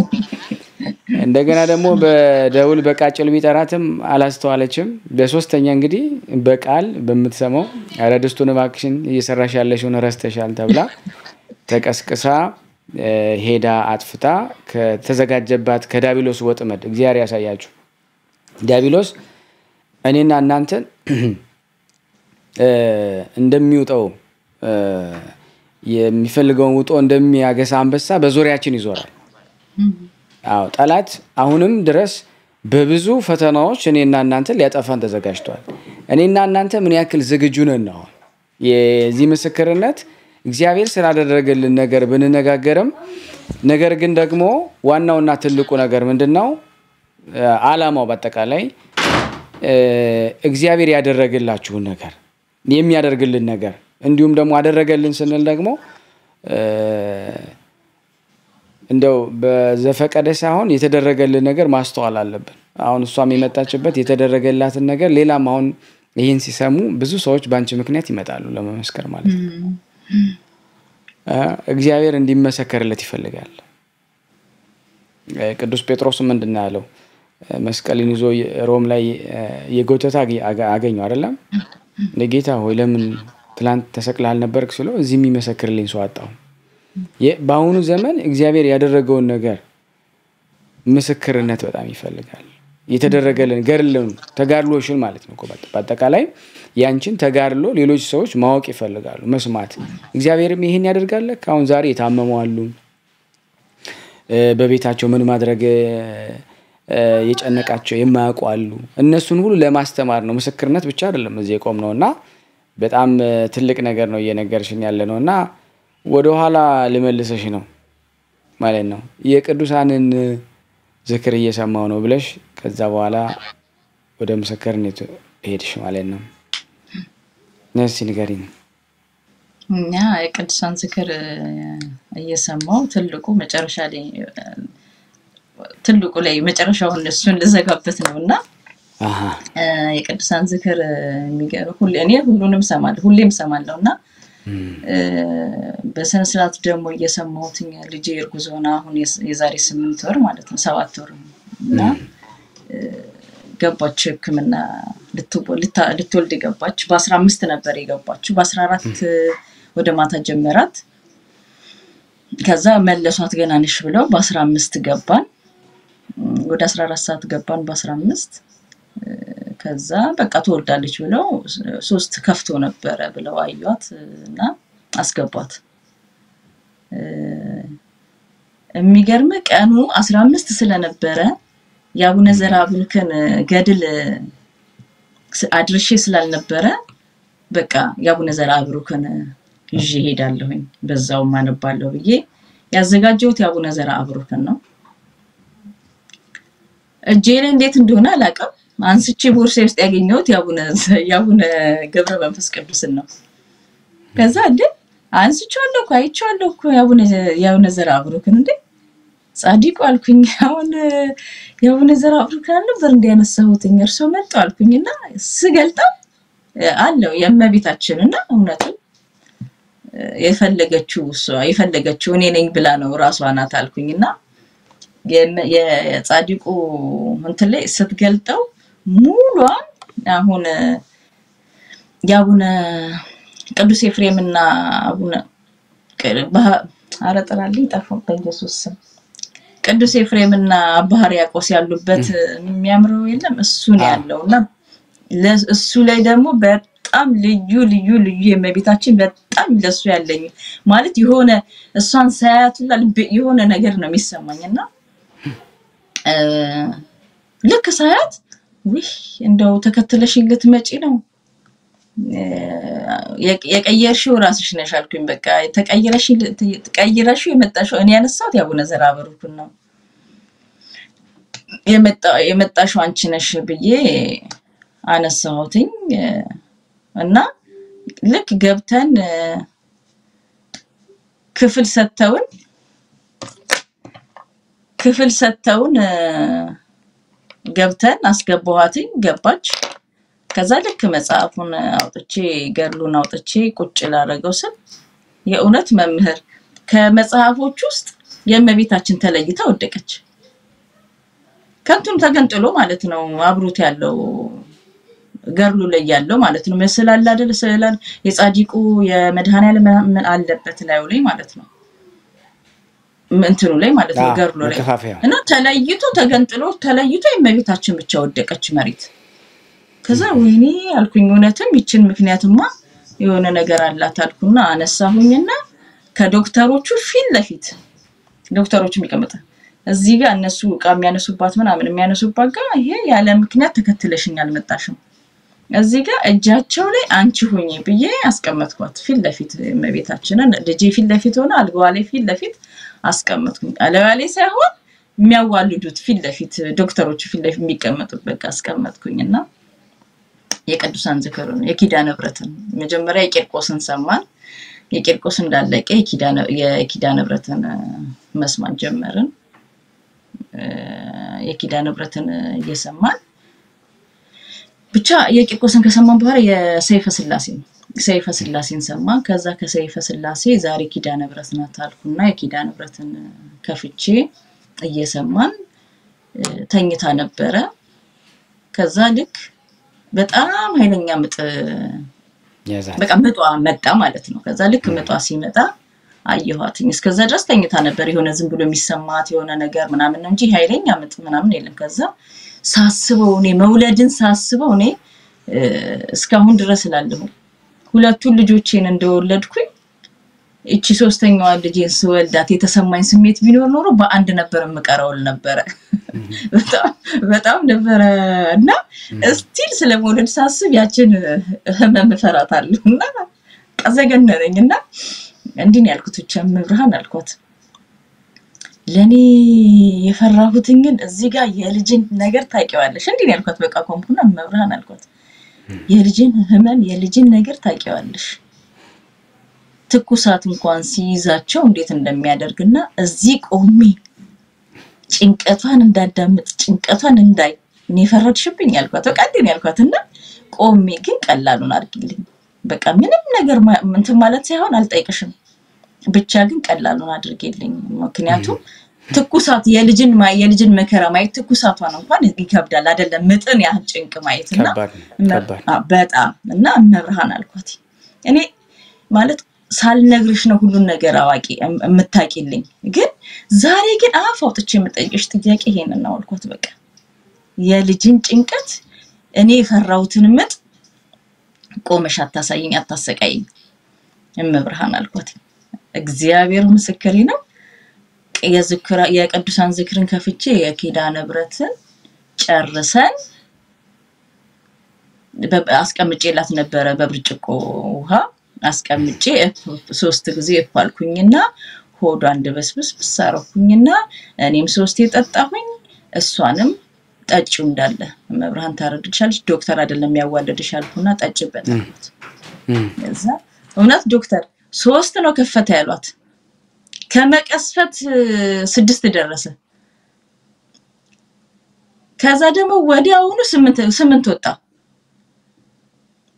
እንደገና ደግሞ በደውል በቃጭል ቢጠራትም አላስተዋለችም። በሶስተኛ እንግዲህ በቃል በምትሰማው ኧረ ድስቱን እባክሽን እየሰራሽ ያለሽውን ረስተሻል ተብላ ተቀስቅሳ ሄዳ አጥፍታ ከተዘጋጀባት ከዳቢሎስ ወጥመድ እግዚአብሔር ያሳያችሁ። ዲያቢሎስ እኔና እናንተን እንደሚውጠው የሚፈልገውን ውጦ እንደሚያገሳ አንበሳ በዙሪያችን ይዞራል። አዎ ጠላት አሁንም ድረስ በብዙ ፈተናዎች እኔና እናንተን ሊያጠፋን ተዘጋጅቷል። እኔና እናንተ ምን ያክል ዝግጁ ነን ነው የዚህ ምስክርነት እግዚአብሔር ስላደረገልን ነገር ብንነጋገርም፣ ነገር ግን ደግሞ ዋናውና ትልቁ ነገር ምንድን ነው? አላማው በአጠቃላይ እግዚአብሔር ያደረግላችሁን ነገር የሚያደርግልን ነገር እንዲሁም ደግሞ አደረገልን ስንል ደግሞ እንደው በዘፈቀደ ሳይሆን የተደረገልን ነገር ማስተዋል አለብን። አሁን እሷም የመጣችበት የተደረገላትን ነገር ሌላም አሁን ይህን ሲሰሙ ብዙ ሰዎች በአንቺ ምክንያት ይመጣሉ ለመመስከር ማለት ነው። እግዚአብሔር እንዲመሰከርለት ይፈልጋል። ቅዱስ ጴጥሮስ ምንድን ነው ያለው? መስቀልን ይዞ ሮም ላይ የጎተታ አገኘው አይደለም? ጌታ ሆይ ለምን ትላንት ተሰቅለህ አልነበርክ ስለው እዚህ የሚመሰክርልኝ ሰው አጣሁ። በአሁኑ ዘመን እግዚአብሔር ያደረገውን ነገር ምስክርነት በጣም ይፈልጋል። የተደረገልን ገድልን ተጋድሎሽን ማለት ነው በአጠቃላይ ያንቺን ተጋድሎ ሌሎች ሰዎች ማወቅ ይፈልጋሉ፣ መስማት። እግዚአብሔርም ይህን ያደርጋል። አሁን ዛሬ የታመሙ በቤታቸው ምን ማድረግ የጨነቃቸው የማያውቁ አሉ። እነሱን ሁሉ ለማስተማር ነው። ምስክርነት ብቻ አይደለም እዚህ የቆም ነው እና በጣም ትልቅ ነገር ነው እየነገርሽን ያለ ነው እና ወደኋላ ልመልሰሽ ነው ማለት ነው የቅዱሳንን ዝክር እየሰማው ነው ብለሽ ከዛ በኋላ ወደ ምስክርነቱ ሄድሽ ማለት ነው። ነሲ ንገሪኝ። እኛ የቅዱሳን ዝክር እየሰማው ትልቁ መጨረሻ ላይ ትልቁ ላይ መጨረሻውን እሱን ልዘጋበት ነው እና የቅዱሳን ዝክር የሚገርም ሁሌ እኔ ሁሉንም ሰማለሁ ሁሌም ሰማለሁ እና እም፣ እ፣ በስነ ስርዓት ደግሞ እየሰማሁትኝ ልጄ እርጉዝ ሆና አሁን የዛሬ ስምንት ወር ማለት ነው ሰባት ወር እና ገባች ልታ- ልትወልድ ገባች። በአስራ አምስት ነበር የገባችው በአስራ አራት ወደ ማታ ጀመራት። ከዛ መለሷት ገና ነሽ ብለው በአስራ አምስት ገባን ወደ አስራ አራት ሰዓት ገባን በአስራ አምስት ከዛ በቃ ትወልዳለች ብለው ሶስት ከፍቶ ነበረ ብለው አዩት እና አስገቧት። የሚገርም ቀኑ አስራ አምስት ስለነበረ የአቡነ ዘርአብሩክን ገድል አድርሼ ስላልነበረ በቃ የአቡነ ዘርአብሩክን ይዤ ሄዳለሁኝ በዛውም አነባለሁ ብዬ ያዘጋጀሁት የአቡነ ዘርአብሩክን ነው። እጄ ላይ እንዴት እንደሆነ አላውቅም። አንስቼ ቦርሴ ውስጥ ያገኘሁት የአቡነ ገብረ መንፈስ ቅዱስን ነው። ከዛ እንዴ አንስቼዋለሁ እኮ አይቼዋለሁ እኮ የአቡነ የአቡነ ዘርአብሩክን እንዴ? ጻዲቁ አልኩኝ። አሁን የአቡነ ዘርአብሩክን አልነበር እንዲያነሳሁትኝ እርሶ መጡ አልኩኝና ስገልጠው እ፣ አለው የእመቤታችን እና እውነትም እ፣ የፈለገችው እሷ የፈለገችው እኔ ነኝ ብላ ነው ራሷ ናት አልኩኝና የመ- የጻዲቁ እንትን ላይ ስትገልጠው ሙሏን አሁን የአቡነ ቅዱስ ኤፍሬም እና አቡነ ኧረ ጥራልኝ ጠፋሁ በኢየሱስ ስም። ቅዱስ ኤፍሬም እና አባ ሕርያቆስ ያሉበት የሚያምረው የለም? እሱ ነው ያለው እና ለ- እሱ ላይ ደግሞ በጣም ልዩ ልዩ ልዩ የእመቤታችን በጣም ለሱ ያለኝ ማለት የሆነ እሷን ልቤ- የሆነ ነገር ነው የሚሰማኝ እና ልክ ሳያት ውይ እንደው ተከትለሽኝ ልትመጪ ነው? የቀየርሽው ራስሽ ነሽ አልኩኝ። በቃ ተቀይረሽ ቀይረሽው የመጣሽው እኔ ያነሳሁት የአቡነ ዘርአብሩክን ነው። የመጣ- የመጣሽው አንቺ ነሽ ብዬ አነሳሁትኝ። እና ልክ ገብተን ክፍል ሰጥተውን ክፍል ሰጥተውን ገብተን አስገባኋትኝ ገባች። ከዛ ልክ መጽሐፉን አውጥቼ ገድሉን አውጥቼ ቁጭ ላደረገው ስል የእውነት መምህር ከመጽሐፎች ውስጥ የእመቤታችን ተለይታ ወደቀች። ከንቱም ተገንጥሎ ማለት ነው አብሮት ያለው ገድሉ ላይ ያለው ማለት ነው ምስል አለ አይደል? ስዕል አለ። የጻዲቁ የመድኃኔዓለም አለበት ላዩ ላይ ማለት ነው እንትኑ ላይ ማለት ነው ገድሉ ላይ እና ተለይቶ ተገንጥሎ ተለይቶ የእመቤታችን ብቻ ወደቀች መሬት። ከዛ ወይኔ አልኩኝ፣ እውነትም ይችን ምክንያትማ የሆነ ነገር አላት አልኩና አነሳሁኝና ከዶክተሮቹ ፊት ለፊት ዶክተሮቹ የሚቀመጠ እዚህ ጋር እነሱ እቃ የሚያነሱባት ምናምን የሚያነሱባት ጋር ይሄ ያለ ምክንያት ተከትለሽኝ አልመጣሽም። እዚህ ጋር እጃቸው ላይ አንቺ ሁኚ ብዬ አስቀመጥኳት ፊት ለፊት እመቤታችንን ልጄ ፊት ለፊት ሆነ አልጋዋ ላይ ፊት ለፊት አልጋዋ ላይ ሳይሆን የሚያዋልዱት ፊት ለፊት ዶክተሮቹ ፊት ለፊት የሚቀመጡበት አስቀመጥኩኝ እና የቅዱሳን ዝክር ነው የኪዳነ ምሕረትን መጀመሪያ የቂርቆስን ሰማን። የቂርቆስ እንዳለቀ የኪዳነ- እ፣ መስማት ጀመርን። የኪዳነ ምሕረትን እየሰማን ብቻ የቂርቆስን ከሰማን በኋላ የሰይፈ ስላሴ ሰይፈ ስላሴን ሰማን። ከዛ ከሰይፈ ስላሴ ዛሬ ኪዳነ ምሕረት ናት አልኩና የኪዳነ ምሕረትን ከፍቼ እየሰማን ተኝታ ነበረ። ከዛ ልክ በጣም ኃይለኛ ምጥ በቃ ምጧ መጣ ማለት ነው። ከዛ ልክ ምጧ ሲመጣ አየኋትኝ። እስከዛ ድረስ ተኝታ ነበር። የሆነ ዝም ብሎ የሚሰማት የሆነ ነገር ምናምን ነው እንጂ ኃይለኛ ምጥ ምናምን የለም። ከዛ ሳስበው እኔ መውለድን ሳስበው እኔ እስካሁን ድረስ እላለሁ ሁለቱን ልጆቼን እንደወለድኩኝ እቺ ሶስተኛዋ ልጄን ስወልዳት የተሰማኝ ስሜት ቢኖር ኖሮ በአንድ ነበር የምቀረውል ነበረ። *laughs* በጣም በጣም ነበረ እና እስቲል ስለመውለድ ሳስብ ያችን ህመም እፈራታለሁ እና ቀዘገነረኝ እና እንዲህ ነው ያልኩት። ብቻ መብርሃን አልኳት ለእኔ የፈራሁትን ግን እዚህ ጋር የልጅን ነገር ታውቂዋለሽ። እንዲህ ነው ያልኳት። በቃ ቆምኩና መብርሃን አልኳት የልጅን ህመም የልጅን ነገር ታውቂዋለሽ። ትኩሳት እንኳን ሲይዛቸው እንዴት እንደሚያደርግና እዚህ ቆሜ ጭንቀቷን እንዳዳምጥ ጭንቀቷን እንዳይ እኔ የፈረድሽብኝ ያልኳት በቃ እንዴ ያልኳት። እና ቆሜ ግን ቀላሉን አድርጊልኝ። በቃ ምንም ነገር እንትን ማለት ሳይሆን አልጠይቅሽም። ብቻ ግን ቀላሉን አድርጌልኝ ምክንያቱም ትኩሳት የልጅን የልጅን መከራ ማየት ትኩሳቷን እንኳን ይከብዳል አይደለም ምጥን ያህል ጭንቅ ማየት እና በጣም እና እመብርሃን አልኳት። እኔ ማለት ሳልነግርሽ ነው ሁሉን ነገር አዋቂ የምታቂልኝ፣ ግን ዛሬ ግን አፍ አውጥቼ የምጠይቅሽ ጥያቄ ይሄንን ነው አልኳት። በቃ የልጅን ጭንቀት እኔ የፈራሁትን ምጥ ቆመሽ አታሳይኝ፣ አታሰቃይኝ እመብርሃን አልኳት። እግዚአብሔር ምስክሬ ነው። የቅዱሳን ዝክርን ከፍቼ የኪዳነ ምሕረትን ጨርሰን አስቀምጬላት ነበረ በብርጭቆ ውሃ አስቀምጬ ሶስት ጊዜ እፍ አልኩኝና ሆዷን ድበስብስ ብስ አረኩኝና እኔም ሶስቴ ጠጣሁኝ። እሷንም ጠጪው እንዳለ መብርሃን ታረድሻለች፣ ዶክተር አይደለም ያዋለድሽ አልኩና ጠጭበት ከዛ እውነት ዶክተር ሶስት ነው ከፈተ ያሏት ከመቀስፈት ስድስት ደረሰ። ከዛ ደግሞ ወዲያውኑ ስምንት ስምንት ወጣ።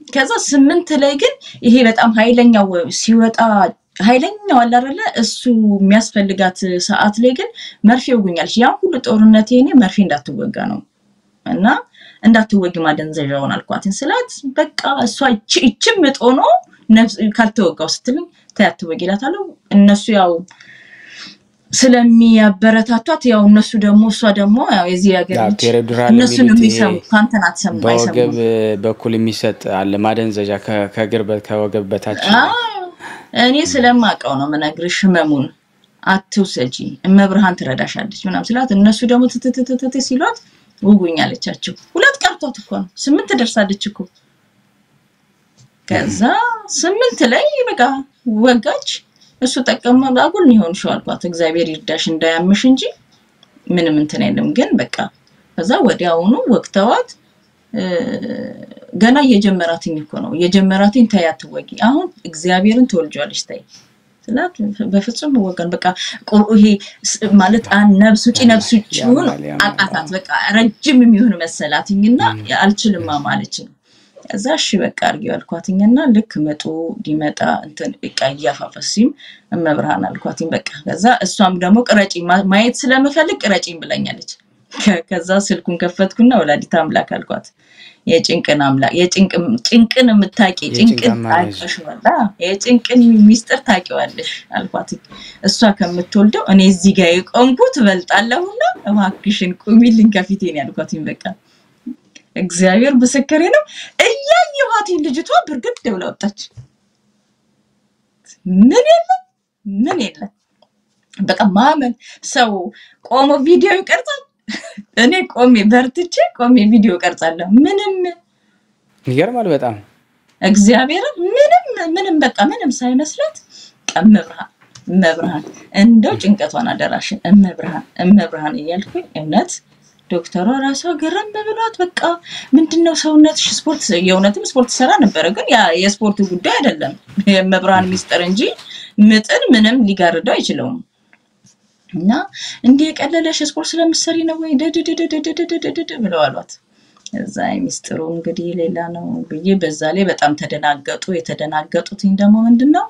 ከዛ ስምንት ላይ ግን ይሄ በጣም ኃይለኛው ሲወጣ ኃይለኛው አለ? እሱ የሚያስፈልጋት ሰዓት ላይ ግን መርፌ ውጉኛለች። ያን ሁሉ ጦርነት እኔ መርፌ እንዳትወጋ ነው እና እንዳትወጊ ማደንዘዣውን አልኳትን ስላት በቃ እሷ እች- እችም ነፍስ ካልተወጋው ስትልኝ ተይ አትወጊ እላታለሁ። እነሱ ያው ስለሚያበረታቷት ያው እነሱ ደግሞ እሷ ደግሞ ያው የዚህ ሀገር ያው ልጅ ፔሪዱራል እነሱ ነው የሚሉት ይሄ የሚሰሙ ከአንተን አትሰሙ በወገብ በኩል የሚሰጥ አለ ማደንዘዣ ከእግር ከወገብ በታች አዎ፣ እኔ ስለማውቀው ነው የምነግርሽ ህመሙን አትውሰጂ እመብርሃን ትረዳሻለች ምናምን ስላት እነሱ ደግሞ ትትትትት ሲሏት ውጉኝ አለቻቸው። ሁለት ቀርቷት እኮ ነው ስምንት ደርሳለች እኮ። ከዛ ስምንት ላይ በቃ ወጋች። እሱ ጠቀመ አጉል ነው የሆንሽው አልኳት። እግዚአብሔር ይርዳሽ እንዳያምሽ እንጂ ምንም እንትን አይልም። ግን በቃ ከዛ ወዲያውኑ ወቅተዋት ገና እየጀመራትኝ እኮ ነው እየጀመራትኝ ተይ አትወጊ፣ አሁን እግዚአብሔርን ትወልጃለሽ ተይ ስላት በፍጹም ወገን በቃ ይሄ ማለት አን ነብስ ውጪ ነብስ ውጪውን አቃታት። በቃ ረጅም የሚሆን መሰላትኝና አልችልም ማለችም። ከዛ እሺ በቃ አድርጊው አልኳትኝና ልክ ምጡ ሊመጣ እንትን በቃ እያፋፈሲም እመብርሃን አልኳትኝ በቃ ከዛ እሷም ደግሞ ቅረጪኝ ማ- ማየት ስለምፈልግ ቅረጪኝ ብላኛለች። ከ- ከዛ ስልኩን ከፈትኩና ወላዲት አምላክ አልኳት የጭንቅን አምላክ ጭንቅን የምታቂ ጭንቅን አዎ፣ የጭንቅን ሚስጥር ታውቂዋለሽ አልኳት። እሷ ከምትወልደው እኔ እዚህ ጋር የቆምኩት እበልጣለሁና እባክሽን ቁሚልኝ ከፊቴ ነው ያልኳትኝ። በቃ እግዚአብሔር ምስክሬ ነው። እያየኋትኝ ልጅቷ ብርግድ ብላ ወጣች። ምን የለ ምን የለ በቃ ማመን ሰው ቆሞ ቪዲዮ ይቀርጻል። እኔ ቆሜ በርትቼ ቆሜ ቪዲዮ ቀርጻለሁ። ምንም ይገርማል በጣም እግዚአብሔር ምንም ምንም በቃ ምንም ሳይመስላት እመብርሃን እመብርሃን እንደው ጭንቀቷን አደራሽን እመብርሃን እመብርሃን እያልኩኝ እውነት ዶክተሯ ራሷ ገረም ብሏት በቃ ምንድነው ሰውነትሽ ስፖርት የእውነትም ስፖርት ሰራ ነበረ፣ ግን ያ የስፖርት ጉዳይ አይደለም የመብርሃን ሚስጥር እንጂ ምጥን ምንም ሊጋርደው አይችለውም። እና እንዲህ የቀለለሽ ስፖርት ስለምትሰሪ ነው ወይ ደድድድድድድድድ ብለው አሏት። እዛ ሚስጥሩ እንግዲህ ሌላ ነው ብዬ በዛ ላይ በጣም ተደናገጡ። የተደናገጡትኝ ደግሞ ምንድን ነው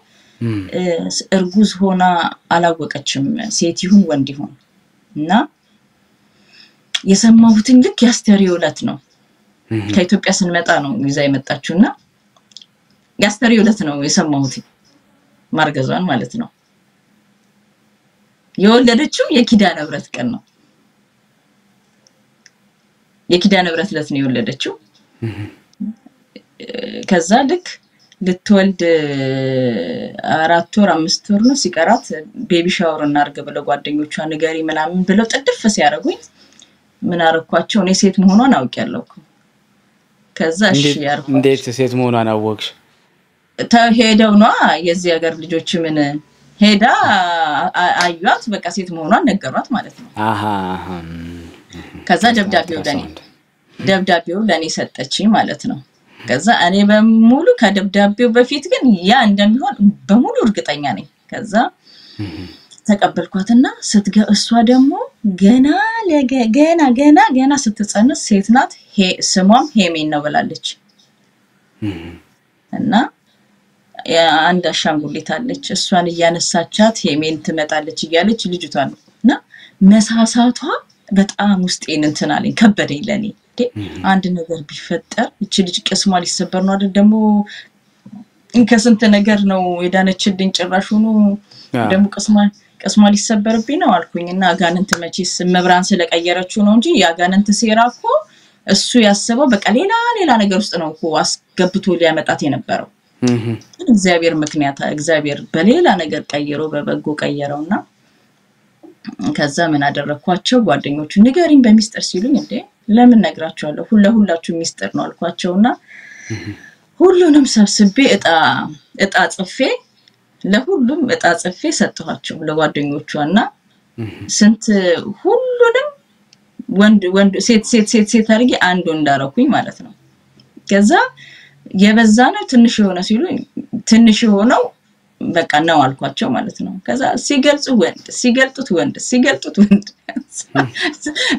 እርጉዝ ሆና አላወቀችም ሴት ይሁን ወንድ ይሁን እና የሰማሁትኝ ልክ የአስተርእዮ ዕለት ነው ከኢትዮጵያ ስንመጣ ነው ይዛ የመጣችው እና የአስተርእዮ ዕለት ነው የሰማሁት ማርገዟን ማለት ነው። የወለደችው የኪዳነ ምሕረት ቀን ነው። የኪዳነ ምሕረት ዕለት ነው የወለደችው። ከዛ ልክ ልትወልድ አራት ወር አምስት ወር ነው ሲቀራት ቤቢ ሻወር እናድርግ ብለው ጓደኞቿ ንገሪ ምናምን ብለው ጥድፍ ሲያደርጉኝ ምን አረኳቸው? እኔ ሴት መሆኗን አውቄያለሁ እኮ። ከዛ እሺ እንዴት ሴት መሆኗን አወቅሽ? ሄደው ነዋ የዚህ ሀገር ልጆች ምን ሄዳ አዩት፣ በቃ ሴት መሆኗን ነገሯት ማለት ነው። ከዛ ደብዳቤው ለኔ ደብዳቤው ለኔ ሰጠችኝ ማለት ነው። ከዛ እኔ በሙሉ ከደብዳቤው በፊት ግን ያ እንደሚሆን በሙሉ እርግጠኛ ነኝ። ከዛ ተቀበልኳትና ስትገ እሷ ደግሞ ገና ገና ገና ገና ስትጸንስ ሴት ናት። ሄ- ስሟም ሄሜን ነው ብላለች። እና አንድ አሻንጉሊት አለች። እሷን እያነሳቻት ሄሜን ትመጣለች እያለች ልጅቷ ነው እና መሳሳቷ በጣም ውስጤን እንትን አለኝ ከበደኝ ለኔ አንድ ነገር ቢፈጠር እቺ ልጅ ቅስሟ ሊሰበር ነው አይደል? ደግሞ ከስንት ነገር ነው የዳነችልኝ ጭራሽ ሆኖ ደግሞ ቅስሟ ቅስሟ ሊሰበርብኝ ነው አልኩኝ። እና አጋንንት መቼስ መብራን ስለቀየረችው ነው እንጂ የአጋንንት ሴራ እኮ እሱ ያስበው በቃ ሌላ ሌላ ነገር ውስጥ ነው እኮ አስገብቶ ሊያመጣት የነበረው። እግዚአብሔር ምክንያት እግዚአብሔር በሌላ ነገር ቀይሮ በበጎ ቀየረው እና ከዛ ምን አደረግኳቸው ጓደኞቹ ንገሪኝ በሚስጥር ሲሉኝ እንዴ ለምን ነግራቸዋለሁ ሁለ ሁላችሁ ሚስጥር ነው አልኳቸው። እና ሁሉንም ሰብስቤ እጣ እጣ ጽፌ ለሁሉም እጣ ጽፌ ሰጠኋቸው ለጓደኞቿ እና ስንት ሁሉንም ወንድ ወንድ ሴት ሴት ሴት ሴት አድርጌ አንድ ወንድ አደረኩኝ ማለት ነው። ከዛ የበዛ ነው ትንሽ የሆነ ሲሉ ትንሽ የሆነው በቃ ነው አልኳቸው ማለት ነው። ከዛ ሲገልጹ ወንድ ሲገልጡት ወንድ ሲገልጡት ወንድ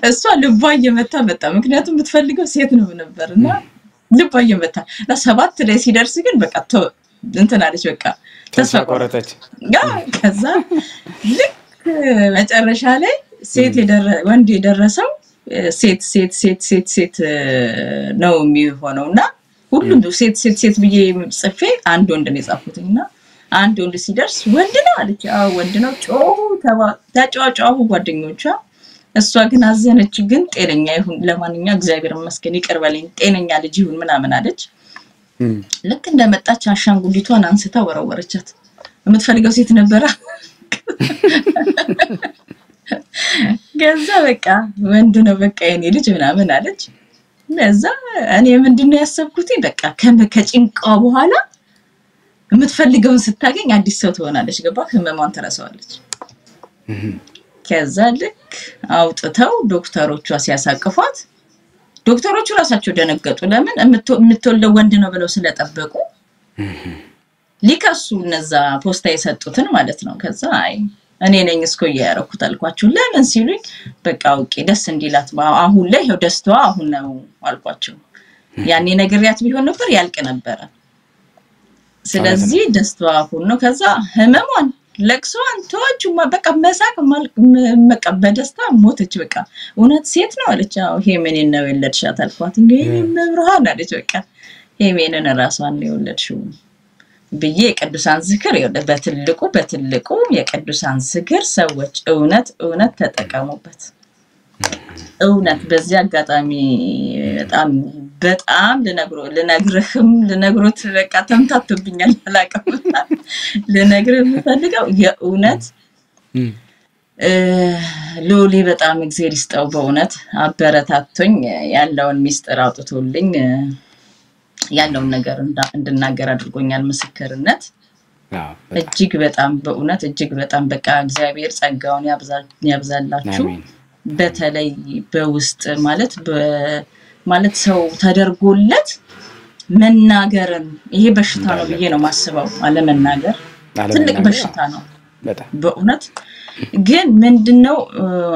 እሷ ልቧ እየመታ መጣ። ምክንያቱም የምትፈልገው ሴት ነው ነበር እና ልቧ እየመታ ሰባት ላይ ሲደርስ ግን በቃ እንትን አለች በቃ ተስፋ ቆረጠች። ከዛ ልክ መጨረሻ ላይ ሴት ወንድ የደረሰው ሴት ሴት ሴት ሴት ሴት ነው የሚሆነው እና ሁሉም ሴት ሴት ሴት ብዬ ጽፌ አንድ ወንድ ነው የጻፉት እና አንድ ወንድ ሲደርስ ወንድ ነው አለች። አዎ ወንድ ነው። ጮሁ፣ ተጫዋጫሁ ጓደኞቿ። እሷ ግን አዘነች። ግን ጤነኛ ይሁን ለማንኛውም እግዚአብሔር ይመስገን ይቅር በለኝ ጤነኛ ልጅ ይሁን ምናምን አለች። ልክ እንደመጣች አሻንጉሊቷን አንስታ ወረወረቻት። የምትፈልገው ሴት ነበረ። ገዛ በቃ ወንድ ነው በቃ የኔ ልጅ ምናምን አለች። ለዛ እኔ ምንድን ነው ያሰብኩት በቃ ከጭንቋ በኋላ የምትፈልገውን ስታገኝ አዲስ ሰው ትሆናለች። ገባ ህመሟን ትረሳዋለች። ከዛ ልክ አውጥተው ዶክተሮቿ ሲያሳቅፏት ዶክተሮቹ ራሳቸው ደነገጡ። ለምን የምትወ- የምትወልደው ወንድ ነው ብለው ስለጠበቁ ሊከሱ እነዛ ፖስታ የሰጡትን ማለት ነው። ከዛ አይ እኔ ነኝ እስኮ እያያረኩት አልኳቸው። ለምን ሲሉኝ በቃ አውቄ ደስ እንዲላት አሁን ላይ ይኸው ደስታዋ አሁን ነው አልኳቸው። ያኔ ነግሬያት ቢሆን ነበር ያልቅ ነበረ። ስለዚህ ደስታዋ አሁን ነው። ከዛ ህመሟን ለቅሶዋን ተወች። በቃ መሳቅ በቃ በደስታ ሞተች። በቃ እውነት ሴት ነው አለች። አዎ ሄሜንን ነው የወለድሻት አልኳት። እንግዲህ መብርሃን አለች። በቃ ሄሜንን ራሷን ነው የወለድሽው ብዬ የቅዱሳን ዝክር በትልቁ በትልቁ የቅዱሳን ዝክር ሰዎች እውነት እውነት ተጠቀሙበት። እውነት በዚህ አጋጣሚ በጣም በጣም ልነግርህም ልነግሮት በቃ ተምታቶብኛል *laughs* አላውቅም። ልነግርህ የምፈልገው የእውነት ሎሌ በጣም እግዜር ይስጠው በእውነት አበረታቶኝ ያለውን ሚስጥር አውጥቶልኝ ያለውን ነገር እንድናገር አድርጎኛል። ምስክርነት እጅግ በጣም በእውነት እጅግ በጣም በቃ እግዚአብሔር ጸጋውን ያብዛ- ያብዛላችሁ። በተለይ በውስጥ ማለት በ- ማለት ሰው ተደርጎለት መናገርን ይሄ በሽታ ነው ብዬ ነው ማስበው። አለመናገር ትልቅ በሽታ ነው በእውነት ግን ምንድነው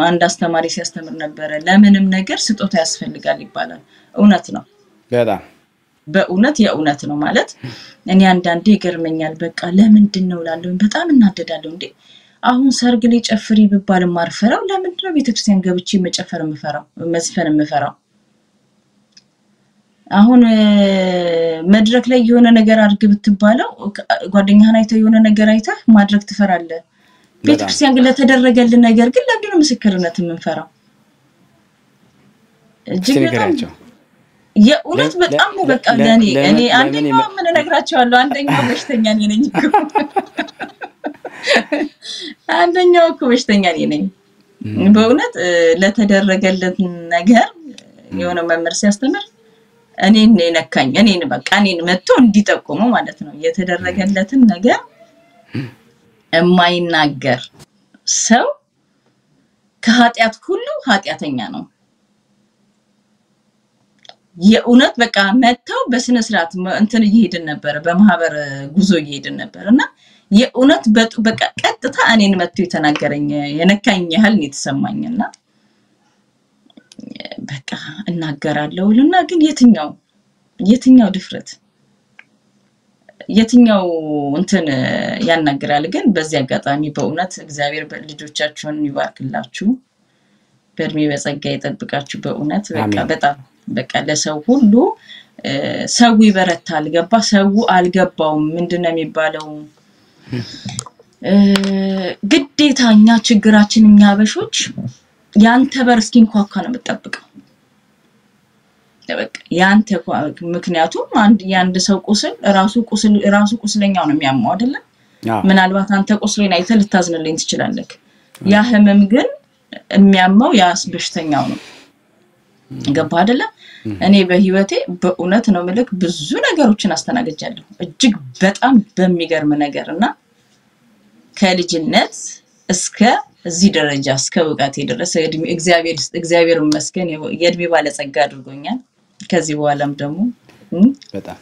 አንድ አስተማሪ ሲያስተምር ነበረ ለምንም ነገር ስጦታ ያስፈልጋል ይባላል። እውነት ነው። በጣም በእውነት የእውነት ነው ማለት እኔ አንዳንዴ ይገርመኛል። በቃ ለምንድን ነው ላለሁ በጣም እናደዳለሁ። እንዴ አሁን ሰርግ ላይ ጨፍሪ ብባል የማልፈራው ለምንድን ነው ቤተክርስቲያን ገብቼ መጨፈር የምፈራው መዝፈን የምፈራው? አሁን መድረክ ላይ የሆነ ነገር አድርግ ብትባለው ጓደኛህን አይተህ የሆነ ነገር አይተህ ማድረግ ትፈራለህ። ቤተክርስቲያን ግን ለተደረገልን ነገር ግን ለምንድን ነው ምስክርነት የምንፈራው? እጅግ በጣም የእውነት በጣም ነው በቃ ለእኔ እኔ አንደኛው ምን እነግራቸዋለሁ አንደኛው በሽተኛ እኔ ነኝ አንደኛው እኮ በሽተኛ እኔ ነኝ። በእውነት እ፣ ለተደረገለት ነገር የሆነ መምህር ሲያስተምር እኔን የነካኝ። እኔን በቃ እኔን መጥቶ እንዲጠቁሙ ማለት ነው የተደረገለትን ነገር የማይናገር ሰው ከኃጢአት ሁሉ ኃጢአተኛ ነው። የእውነት በቃ መጥተው በስነ ስርዓት እንትን እየሄድን ነበረ፣ በማህበር ጉዞ እየሄድን ነበር እና የእውነት በቃ ቀጥታ እኔን መጥቶ የተናገረኝ የነካኝ ያህል ነው የተሰማኝ እና በቃ እናገራለሁ እና ግን የትኛው የትኛው ድፍረት የትኛው እንትን ያናግራል? ግን በዚህ አጋጣሚ በእውነት እግዚአብሔር ልጆቻችሁን ይባርክላችሁ፣ በእድሜ በጸጋ ይጠብቃችሁ። በእውነት በቃ በጣም በቃ ለሰው ሁሉ ሰው ይበረታል። ገባ ሰው አልገባውም። ምንድን ነው የሚባለው? ግዴታ እኛ ችግራችን እኛ አበሾች ያንተ በር እስኪንኳኳ ነው የምጠብቀው። በቃ ያንተ ምክንያቱም አንድ የአንድ ሰው ቁስል ራሱ ቁስል ራሱ ቁስለኛው ነው የሚያመው አይደለም። ምናልባት አንተ ቁስሌን አይተህ ልታዝንልኝ ትችላለህ። ያ ህመም ግን የሚያመው ያ በሽተኛው ነው። ገባ አይደለ? እኔ በህይወቴ በእውነት ነው ምልክ ብዙ ነገሮችን አስተናግጃለሁ እጅግ በጣም በሚገርም ነገር እና ከልጅነት እስከ እዚህ ደረጃ እስከ ድረስ እድሜ- እግዚአብሔር ይመስገን የእድሜ ባለጸጋ አድርጎኛል። ከዚህ በኋላም ደግሞ በጣም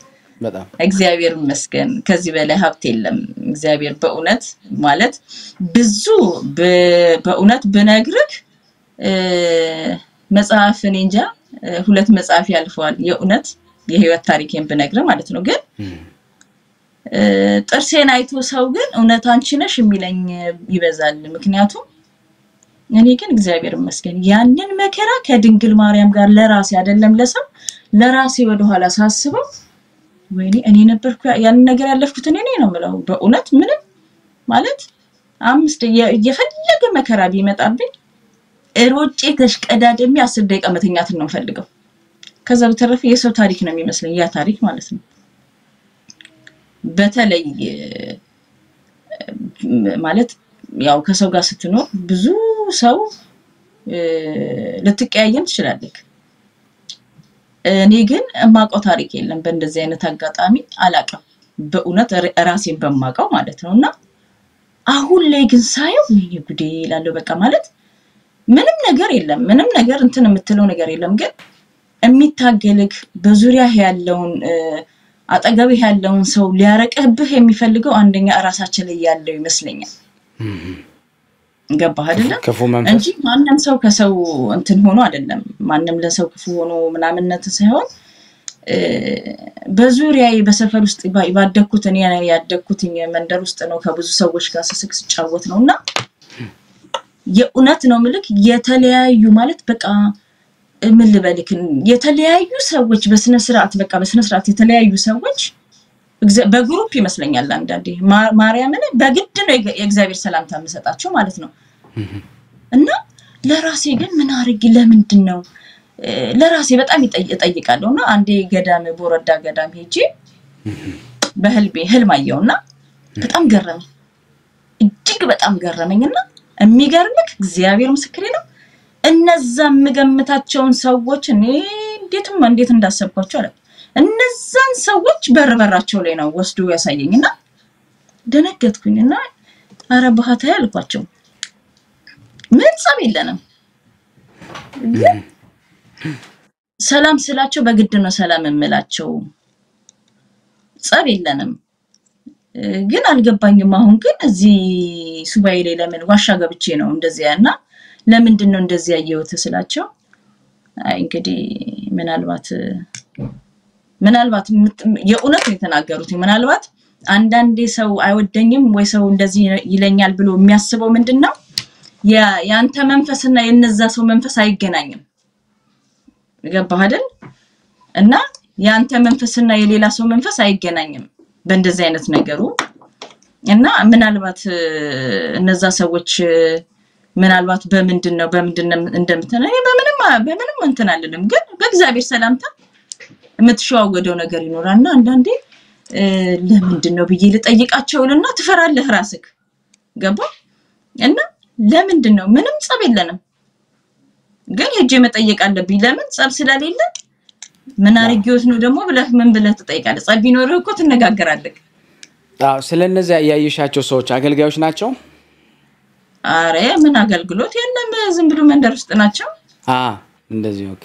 እግዚአብሔር ይመስገን ከዚህ በላይ ሀብት የለም። እግዚአብሔር በእውነት ማለት ብዙ በእውነት ብነግርህ መጽሐፍ እኔ እንጃ ሁለት መጽሐፍ ያልፈዋል የእውነት የህይወት ታሪኬን ብነግርህ ማለት ነው። ግን ጥርሴን አይቶ ሰው ግን እውነት አንቺ ነሽ የሚለኝ ይበዛል። ምክንያቱም እኔ ግን እግዚአብሔር ይመስገን ያንን መከራ ከድንግል ማርያም ጋር ለራሴ አይደለም ለሰው ለራሴ ወደኋላ ሳስበው ወይኔ እኔ ነበርኩ ያንን ነገር ያለፍኩት እኔ ነው የምለው። በእውነት ምንም ማለት አምስት የፈለገ መከራ ቢመጣብኝ ሮጬ ተሽቀዳደሚ አስር ደቂቃ መተኛትን ነው ፈልገው። ከዛ በተረፈ የሰው ታሪክ ነው የሚመስለኝ ያ ታሪክ ማለት ነው። በተለይ ማለት ያው ከሰው ጋር ስትኖር ብዙ ሰው ልትቀያየም ትችላለህ። እኔ ግን የማውቀው ታሪክ የለም። በእንደዚህ አይነት አጋጣሚ አላውቅም። በእውነት ራሴን በማውቀው ማለት ነው። እና አሁን ላይ ግን ሳየው ወይኔ ጉዴ እላለሁ። በቃ ማለት ምንም ነገር የለም፣ ምንም ነገር እንትን የምትለው ነገር የለም። ግን የሚታገልህ በዙሪያህ ያለውን አጠገብህ ያለውን ሰው ሊያረቅህብህ የሚፈልገው አንደኛ እራሳችን ላይ ያለው ይመስለኛል። ገባህ አይደለ? ክፉ መንፈስ እንጂ ማንም ሰው ከሰው እንትን ሆኖ አይደለም። ማንም ለሰው ክፉ ሆኖ ምናምነት ሳይሆን እ፣ በዙሪያዬ በሰፈር ውስጥ ባደግኩት እኔ ያደግኩት መንደር ውስጥ ነው። ከብዙ ሰዎች ጋር ስስቅ ስጫወት ነው እና የእውነት ነው ምልክ የተለያዩ ማለት በቃ ምን ልበልክ የተለያዩ ሰዎች በስነ ስርዓት በቃ በስነ ስርዓት የተለያዩ ሰዎች በግሩፕ ይመስለኛል አንዳንዴ ማርያምን በግድ ነው የእግዚአብሔር ሰላምታ የምሰጣቸው ማለት ነው። እና ለራሴ ግን ምን አድርጊ ለምንድን ነው ለራሴ በጣም እጠይቃለሁ። እና አንዴ ገዳም ቦረዳ ገዳም ሄጄ በህልሜ ህልም አየሁና በጣም ገረመኝ፣ እጅግ በጣም ገረመኝ። እና የሚገርምክ እግዚአብሔር ምስክሬ ነው እነዛ የምገምታቸውን ሰዎች እኔ እንዴትም እንዴት እንዳሰብኳቸው አለ እነዛን ሰዎች በር በራቸው ላይ ነው ወስዶ ያሳየኝ እና ደነገጥኩኝ እና አረ ባህታዊ አልኳቸው። ምን ጸብ የለንም። ሰላም ስላቸው በግድ ነው ሰላም የምላቸው። ጸብ የለንም። ግን አልገባኝም። አሁን ግን እዚህ ሱባኤ ላይ ለምን ዋሻ ገብቼ ነው እንደዚያ እና ለምንድን ነው እንደዚህ ያየሁት ስላቸው? አይ እንግዲህ ምናልባት ምናልባት የእውነት የተናገሩት። ምናልባት አንዳንዴ ሰው አይወደኝም ወይ ሰው እንደዚህ ይለኛል ብሎ የሚያስበው ምንድን ነው የአንተ መንፈስና የነዛ ሰው መንፈስ አይገናኝም። ገባህ አይደል? እና የአንተ መንፈስና የሌላ ሰው መንፈስ አይገናኝም በእንደዚህ አይነት ነገሩ። እና ምናልባት እነዛ ሰዎች ምናልባት በምንድን ነው በምንድን እኔ በምንም በምንም እንትን አልልም፣ ግን በእግዚአብሔር ሰላምታ የምትሸዋወደው ነገር ይኖራል። እና አንዳንዴ ለምንድን ነው ብዬ ልጠይቃቸውልና ትፈራለህ ራስክ። ገባ እና ለምንድን ነው ምንም ጸብ የለንም። ግን ሄጄ መጠየቅ አለብኝ። ለምን? ጸብ ስለሌለ ምን አርጌዎት ነው ደግሞ ብለህ ምን ብለህ ትጠይቃለህ? ጸብ ቢኖርህ እኮ ትነጋገራለህ። አዎ፣ ስለ እነዚያ ያየሻቸው ሰዎች አገልጋዮች ናቸው? አረ ምን አገልግሎት? የለም። ዝም ብሎ መንደር ውስጥ ናቸው እንደዚህ okay።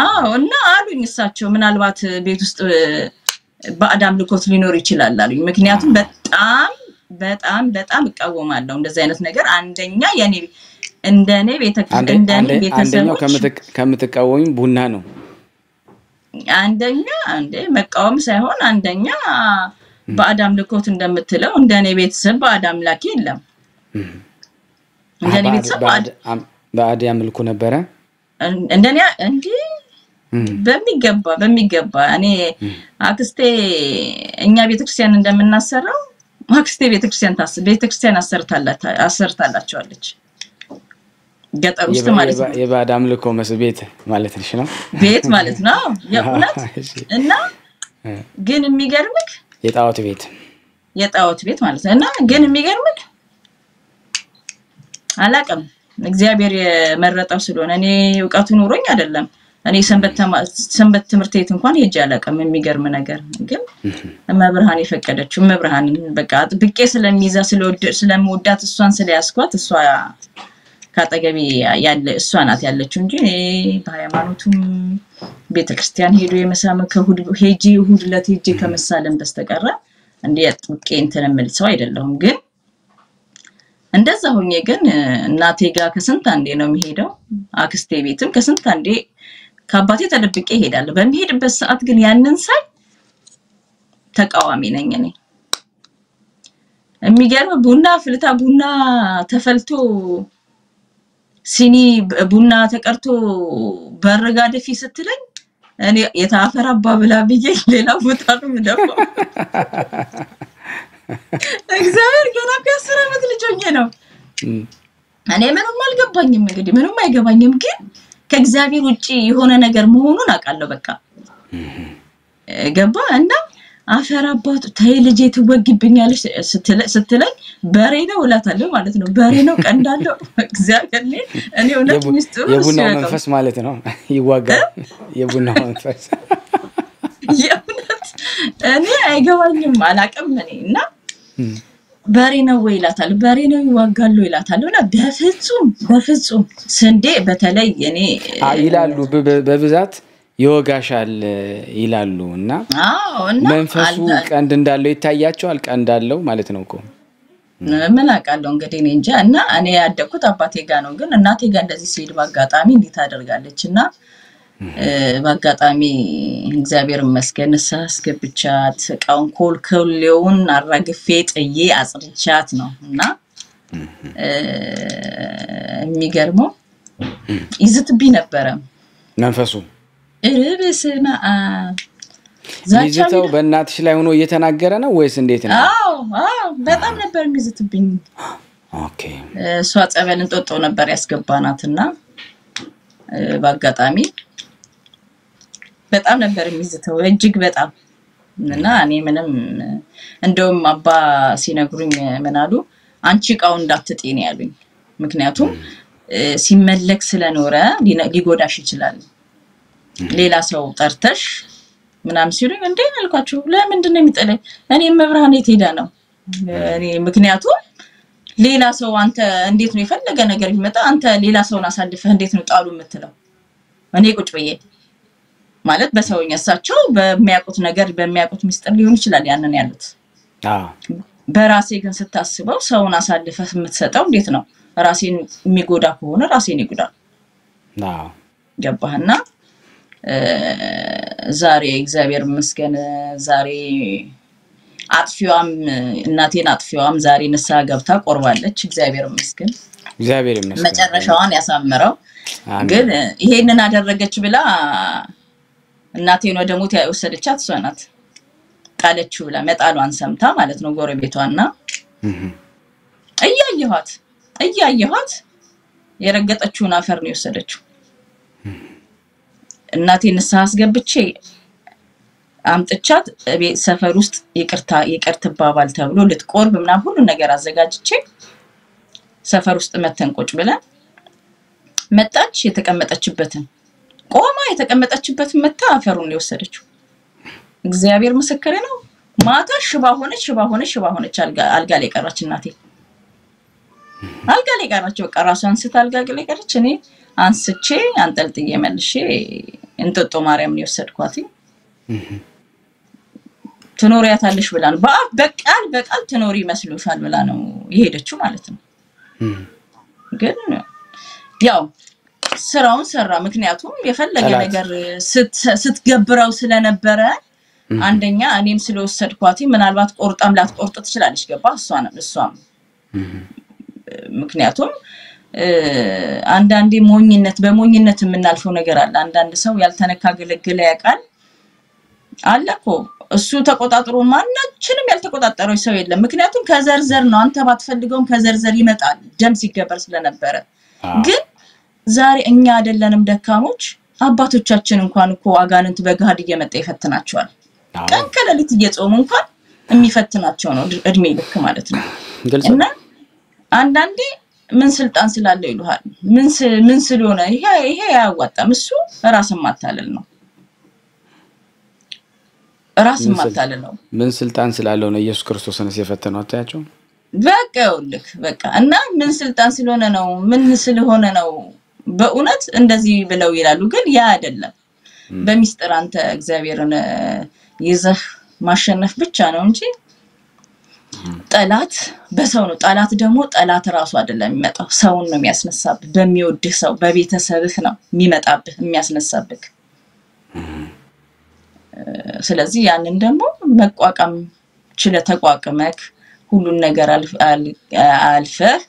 አዎ እና አሉኝ እሳቸው ምናልባት ቤት ውስጥ ባዕድ አምልኮት ሊኖር ይችላል አሉኝ ምክንያቱም በጣም በጣም በጣም እቃወማለሁ እንደዚህ አይነት ነገር አንደኛ የኔ እንደኔ ቤተሰቦች ከምትቃወሚው ቡና ነው። አንደኛ እንዴ መቃወም ሳይሆን አንደኛ ባዕድ አምልኮት እንደምትለው እንደኔ ቤተሰብ ባዕድ አምላኪ የለም እንደኔ ቤተሰብ ባዕድ ያምልኩ ነበረ። እንደኔ እንዲህ እም። በሚገባ በሚገባ እኔ አክስቴ እኛ ቤተክርስቲያን እንደምናሰራው አክስቴ ቤተክርስቲያን ታስ ቤተክርስቲያን አሰርታላቸዋለች። ገጠር ውስጥ ማለት ነው። የባ- የባዕድ አምልኮ መስ ቤት ማለት ነሽ ነው? ቤት ማለት ነው። *laughs* የእውነት? እና ግን የሚገርምክ የጣዖት ቤት። የጣዖት ቤት ማለት ነው። እና ግን የሚገርምክ አላቅም እግዚአብሔር የመረጠው ስለሆነ እኔ እውቀቱ ኖሮኝ አይደለም። እኔ ሰንበት ትምህርት ቤት እንኳን ሄጄ አላውቅም። የሚገርም ነገር ግን እመብርሃን የፈቀደችው እመብርሃን በቃ አጥብቄ ስለሚይዛ ስለምወዳት እሷን ስለያስኳት እሷ ከአጠገቤ ያለ እሷ ናት ያለችው እንጂ እኔ በሃይማኖቱም ቤተክርስቲያን ሄዶ የመሳመ ሄጂ እሑድ ዕለት ሄጄ ከመሳለም በስተቀረ እንዲህ አጥብቄ እንትን የምል ሰው አይደለሁም። ግን እንደዛ ሆኜ ግን እናቴ ጋር ከስንት አንዴ ነው የሚሄደው። አክስቴ ቤትም ከስንት አንዴ ከአባቴ ተደብቄ እሄዳለሁ። በሚሄድበት ሰዓት ግን ያንን ሳይ ተቃዋሚ ነኝ እኔ። የሚገርም ቡና ፍልታ ቡና ተፈልቶ ሲኒ ቡና ተቀርቶ በርጋ ደፊ ስትለኝ እኔ የታፈር አባ ብላ ብዬ ሌላ ቦታ ነው የምደፋው። *laughs* እግዚአብሔር ገና እኮ የአስር ዓመት ልጅ ሆኜ ነው። እኔ ምንም አልገባኝም፣ እንግዲህ ምንም አይገባኝም፣ ግን ከእግዚአብሔር ውጭ የሆነ ነገር መሆኑን አውቃለሁ። በቃ ገባ እና አፈር አባቱ ተይ ልጄ ትወጊብኛለች ስትለ- ስትለኝ በሬ ነው እላታለሁ ማለት ነው። በሬ ነው ቀንዳለው። እግዚአብሔር እኔ እውነት ሚስጥሩ የቡናው መንፈስ ማለት ነው። ይዋጋል። የቡናው መንፈስ የእውነት እኔ አይገባኝም፣ አላውቅም እኔ እና በሬ ነው ወይ ይላታል። በሬ ነው ይዋጋሉ ይላታል። እና በፍጹም በፍጹም ስንዴ በተለይ እኔ ይላሉ በብዛት ይወጋሻል ይላሉ እና አዎ እና መንፈሱ ቀንድ እንዳለው ይታያቸዋል። ቀንድ አለው ማለት ነው እኮ ምን አውቃለሁ እንግዲህ እኔ እንጃ። እና እኔ ያደግኩት አባቴ ጋር ነው፣ ግን እናቴ ጋር እንደዚህ ሲሄድ በአጋጣሚ እንዲህ ታደርጋለች እና በአጋጣሚ እግዚአብሔር ይመስገን ንስሐ አስገብቻት እቃውን ኮልኮሌውን አራግፌ ጥዬ አጽድቻት ነው እና የሚገርመው ይዝትብኝ ነበረ። መንፈሱ ዛቻ ይዝተው በእናትሽ ላይ ሆኖ እየተናገረ ነው ወይስ እንዴት ነው? አዎ አዎ በጣም ነበር የሚዝትብኝ። okay እሷ ጸበል እንጦጦ ነበር ያስገባናት እና በአጋጣሚ በጣም ነበር የሚዝተው እጅግ በጣም እና እኔ ምንም እንደውም አባ ሲነግሩኝ ምን አሉ? አንቺ እቃውን እንዳትጤ ያሉኝ። ምክንያቱም ሲመለክ ስለኖረ ሊጎዳሽ ይችላል። ሌላ ሰው ጠርተሽ ምናምን ሲሉኝ እንዴ አልኳቸው። ለምንድን ነው የሚጥለኝ እኔ መብርሃን የት ሄዳ ነው። ምክንያቱም ሌላ ሰው አንተ እንዴት ነው የፈለገ ነገር ቢመጣ አንተ ሌላ ሰውን አሳልፈህ እንዴት ነው ጣሉ የምትለው? እኔ ቁጭ ብዬ ማለት በሰውኛ እሳቸው በሚያውቁት ነገር በሚያውቁት ምስጢር ሊሆን ይችላል ያንን ያሉት። አዎ በራሴ ግን ስታስበው ሰውን አሳልፈህ የምትሰጠው እንዴት ነው? ራሴን የሚጎዳ ከሆነ ራሴን ይጎዳል። አዎ ገባህና ዛሬ እግዚአብሔር ይመስገን ዛሬ አጥፊዋም እናቴን አጥፊዋም ዛሬ ንስሐ ገብታ ቆርባለች። እግዚአብሔር ይመስገን እግዚአብሔር ይመስገን። መጨረሻዋን ያሳምረው። ግን ይሄንን አደረገች ብላ እናቴን ወደ ሞት የወሰደቻት እሷ ናት። ጣለችው ብላ መጣሏን ሰምታ ማለት ነው ጎረቤቷና እያየኋት እያየኋት የረገጠችውን አፈር ነው የወሰደችው። እናቴ ንስሐ አስገብቼ አምጥቻት ሰፈር ውስጥ ይቅርታ ይቅር ትባባል ተብሎ ልትቆርብ ምናምን ሁሉ ነገር አዘጋጅቼ ሰፈር ውስጥ መተን ቁጭ ብለን መጣች። የተቀመጠችበትን ቆማ የተቀመጠችበትን መታ አፈሩን የወሰደችው። እግዚአብሔር ምስክሬ ነው። ማታ ሽባ ሆነች፣ ሽባ ሆነች፣ ሽባ ሆነች። አልጋ ላይ ቀረች እናቴ አልጋ ላይ ቀረች። በቃ ራሷን ስታ አልጋ ላይ ቀረች። እኔ አንስቼ አንጠልጥዬ መልሼ እንጦጦ ማርያምን የወሰድኳት ትኖሪያታለሽ ብላ ነው በአፍ በቃል በቃል ትኖሪ ይመስሉሻል ብላ ነው የሄደችው ማለት ነው። ግን ያው ስራውን ሰራ። ምክንያቱም የፈለገ ነገር ስት- ስትገብረው ስለነበረ አንደኛ እኔም ስለወሰድኳት ምናልባት ቆርጣም ላትቆርጥ ትችላለች። ገባ እሷንም እሷም ምክንያቱም አንዳንዴ ሞኝነት በሞኝነት የምናልፈው ነገር አለ። አንዳንድ ሰው ያልተነካ ገለገለ ያውቃል አለ እኮ እሱ ተቆጣጥሮ ማናችንም ያልተቆጣጠረው ሰው የለም። ምክንያቱም ከዘርዘር ነው። አንተ ባትፈልገውም ከዘርዘር ይመጣል ደም ሲገበር ስለነበረ ግን ዛሬ እኛ አይደለንም ደካሞች። አባቶቻችን እንኳን እኮ አጋንንት በገሃድ እየመጣ ይፈትናቸዋል። ቀን ከሌሊት እየጾሙ እንኳን የሚፈትናቸው ነው እድሜ ልክ ማለት ነው። እና አንዳንዴ ምን ስልጣን ስላለው ይሉሃል። ምን ስለሆነ ይሄ ይሄ አያዋጣም። እሱ ራስን ማታለል ነው። ራስን ማታለል ነው። ምን ስልጣን ስላለው ነው ኢየሱስ ክርስቶስንስ የፈተነው? አታያቸው? በቃ ይኸውልህ በቃ እና ምን ስልጣን ስለሆነ ነው ምን ስለሆነ ነው በእውነት እንደዚህ ብለው ይላሉ። ግን ያ አይደለም። በሚስጥር አንተ እግዚአብሔርን ይዘህ ማሸነፍ ብቻ ነው እንጂ ጠላት በሰው ነው። ጠላት ደግሞ ጠላት ራሱ አይደለም የሚመጣው፣ ሰውን ነው የሚያስነሳብህ። በሚወድህ ሰው በቤተሰብህ ነው የሚመጣብህ የሚያስነሳብህ። ስለዚህ ያንን ደግሞ መቋቋም ችለህ ተቋቁመህ ሁሉን ነገር አልፈህ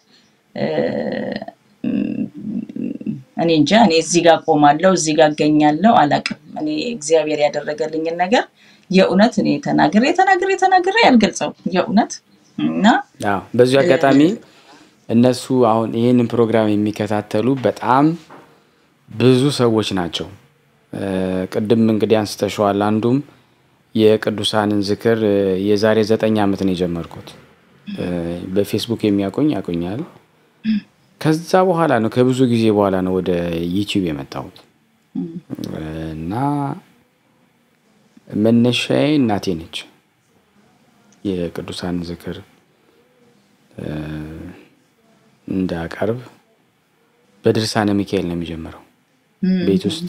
እኔ እንጃ እኔ እዚህ ጋር ቆማለሁ እዚህ ጋር እገኛለሁ አላውቅም። እኔ እግዚአብሔር ያደረገልኝን ነገር የእውነት እኔ ተናግሬ ተናግሬ ተናግሬ አልገልጸው የእውነት እና አዎ። በዚሁ አጋጣሚ እነሱ አሁን ይህንን ፕሮግራም የሚከታተሉ በጣም ብዙ ሰዎች ናቸው። ቅድም እንግዲህ አንስተሸዋል። አንዱም የቅዱሳንን ዝክር የዛሬ ዘጠኝ ዓመት ነው የጀመርኩት። በፌስቡክ የሚያውቁኝ ያውቁኛል። ከዛ በኋላ ነው ከብዙ ጊዜ በኋላ ነው ወደ ዩቲዩብ የመጣሁት እና መነሻዬ እናቴ ነች። የቅዱሳን ዝክር እንዳቀርብ በድርሳነ ሚካኤል ነው የሚጀምረው። ቤት ውስጥ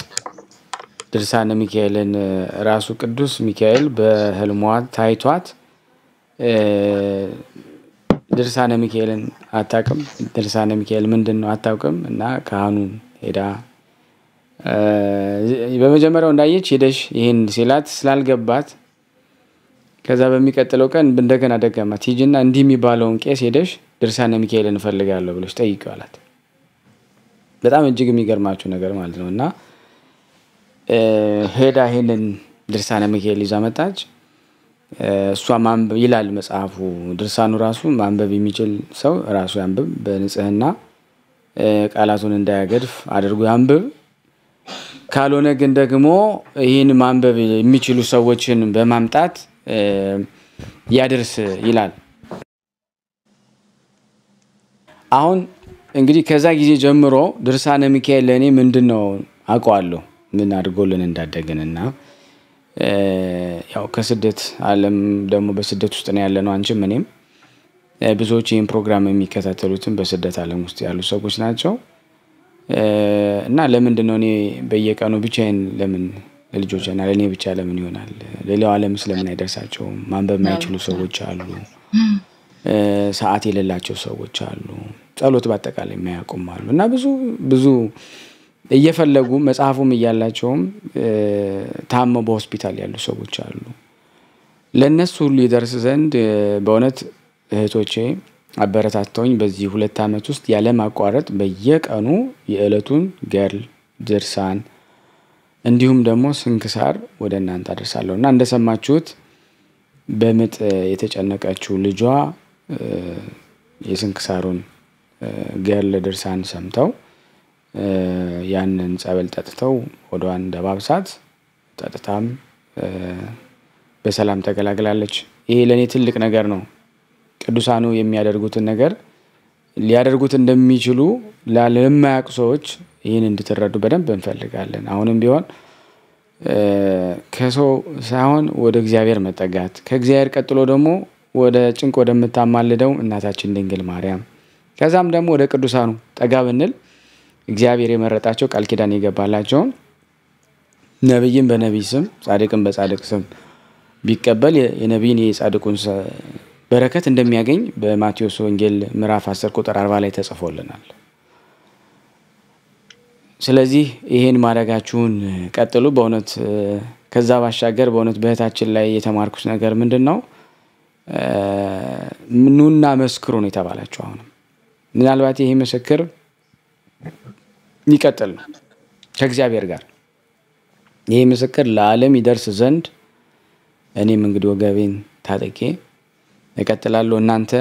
ድርሳነ ሚካኤልን ራሱ ቅዱስ ሚካኤል በህልሟ ታይቷት ድርሳነ ሚካኤልን አታውቅም። ድርሳነ ሚካኤል ምንድን ነው አታውቅም። እና ካህኑን ሄዳ በመጀመሪያው እንዳየች ሄደሽ ይህን ሲላት ስላልገባት ከዛ በሚቀጥለው ቀን እንደገና ደገማት። ሂጂና እንዲህ የሚባለውን ቄስ ሄደሽ ድርሳነ ሚካኤልን እፈልጋለሁ ብለሽ ጠይቂው አላት። በጣም እጅግ የሚገርማችሁ ነገር ማለት ነው እና ሄዳ ይሄንን ድርሳነ ሚካኤል ይዛ መጣች። እሷ ማንበብ ይላል መጽሐፉ፣ ድርሳኑ ራሱ ማንበብ የሚችል ሰው ራሱ ያንብብ፣ በንጽህና ቃላቱን እንዳያገድፍ አድርጎ ያንብብ። ካልሆነ ግን ደግሞ ይህን ማንበብ የሚችሉ ሰዎችን በማምጣት እ፣ ያድርስ ይላል። አሁን እንግዲህ ከዛ ጊዜ ጀምሮ ድርሳነ ሚካኤል ለእኔ ምንድን ነው አውቀዋለሁ ምን አድርጎልን እንዳደግን እና እ፣ ያው ከስደት ዓለም ደግሞ በስደት ውስጥ ነው ያለ ነው አንቺም እኔም ብዙዎች ይህን ፕሮግራም የሚከታተሉትን በስደት ዓለም ውስጥ ያሉ ሰዎች ናቸው እና ለምንድን ነው እኔ በየቀኑ ብቻዬን ለምን ለልጆችና ለእኔ ብቻ ለምን ይሆናል? ሌላው ዓለም ስለምን አይደርሳቸውም? ማንበብ የማይችሉ ሰዎች አሉ። ሰዓት የሌላቸው ሰዎች አሉ። ጸሎት በአጠቃላይ የማያውቁም አሉ እና ብዙ ብዙ እየፈለጉ መጽሐፉም እያላቸውም ታመው በሆስፒታል ያሉ ሰዎች አሉ። ለእነሱ ሁሉ ይደርስ ዘንድ በእውነት እህቶቼ አበረታተውኝ በዚህ ሁለት ዓመት ውስጥ ያለማቋረጥ በየቀኑ የዕለቱን ገድል ድርሳን እንዲሁም ደግሞ ስንክሳር ወደ እናንተ አደርሳለሁ እና እንደሰማችሁት በምጥ የተጨነቀችው ልጇ የስንክሳሩን ገድል ድርሳን ሰምተው ያንን ጸበል ጠጥተው ሆዷን ደባብሳት ጠጥታም በሰላም ተገላግላለች። ይሄ ለእኔ ትልቅ ነገር ነው። ቅዱሳኑ የሚያደርጉትን ነገር ሊያደርጉት እንደሚችሉ ለማያውቁ ሰዎች ይህን እንድትረዱ በደንብ እንፈልጋለን። አሁንም ቢሆን ከሰው ሳይሆን ወደ እግዚአብሔር መጠጋት፣ ከእግዚአብሔር ቀጥሎ ደግሞ ወደ ጭንቅ ወደምታማልደው እናታችን ድንግል ማርያም ከዛም ደግሞ ወደ ቅዱሳኑ ጠጋ ብንል እግዚአብሔር የመረጣቸው ቃል ኪዳን የገባላቸውን ነቢይን በነቢይ ስም ጻድቅን በጻድቅ ስም ቢቀበል የነቢይን የጻድቁን በረከት እንደሚያገኝ በማቴዎስ ወንጌል ምዕራፍ 10 ቁጥር 40 ላይ ተጽፎልናል። ስለዚህ ይሄን ማድረጋችሁን ቀጥሉ። በእውነት ከዛ ባሻገር በእውነት በእህታችን ላይ የተማርኩት ነገር ምንድን ነው? ኑና መስክሩ ነው የተባላችሁ። አሁንም ምናልባት ይሄ ምስክር ይቀጥል ነው ከእግዚአብሔር ጋር ይህ ምስክር ለዓለም ይደርስ ዘንድ እኔም እንግዲህ ወገቤን ታጠቄ እቀጥላለሁ። እናንተ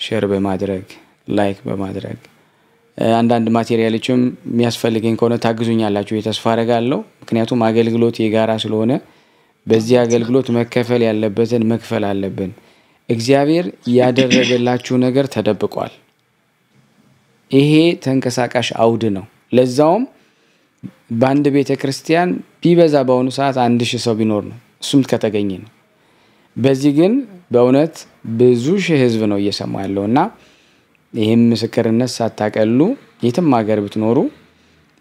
share በማድረግ like በማድረግ አንዳንድ material ኦችም የሚያስፈልገኝ ከሆነ ታግዙኛላችሁ የተስፋ አደርጋለሁ። ምክንያቱም አገልግሎት የጋራ ስለሆነ በዚህ አገልግሎት መከፈል ያለበትን መክፈል አለብን። እግዚአብሔር ያደረገላችሁ ነገር ተደብቋል። ይሄ ተንቀሳቃሽ አውድ ነው። ለዛውም በአንድ ቤተ ክርስቲያን ቢበዛ በአሁኑ ሰዓት አንድ ሺህ ሰው ቢኖር ነው፣ እሱም ከተገኘ ነው። በዚህ ግን በእውነት ብዙ ሺህ ህዝብ ነው እየሰማ ያለው እና ይህም ምስክርነት ሳታቀሉ የትም ሀገር ብትኖሩ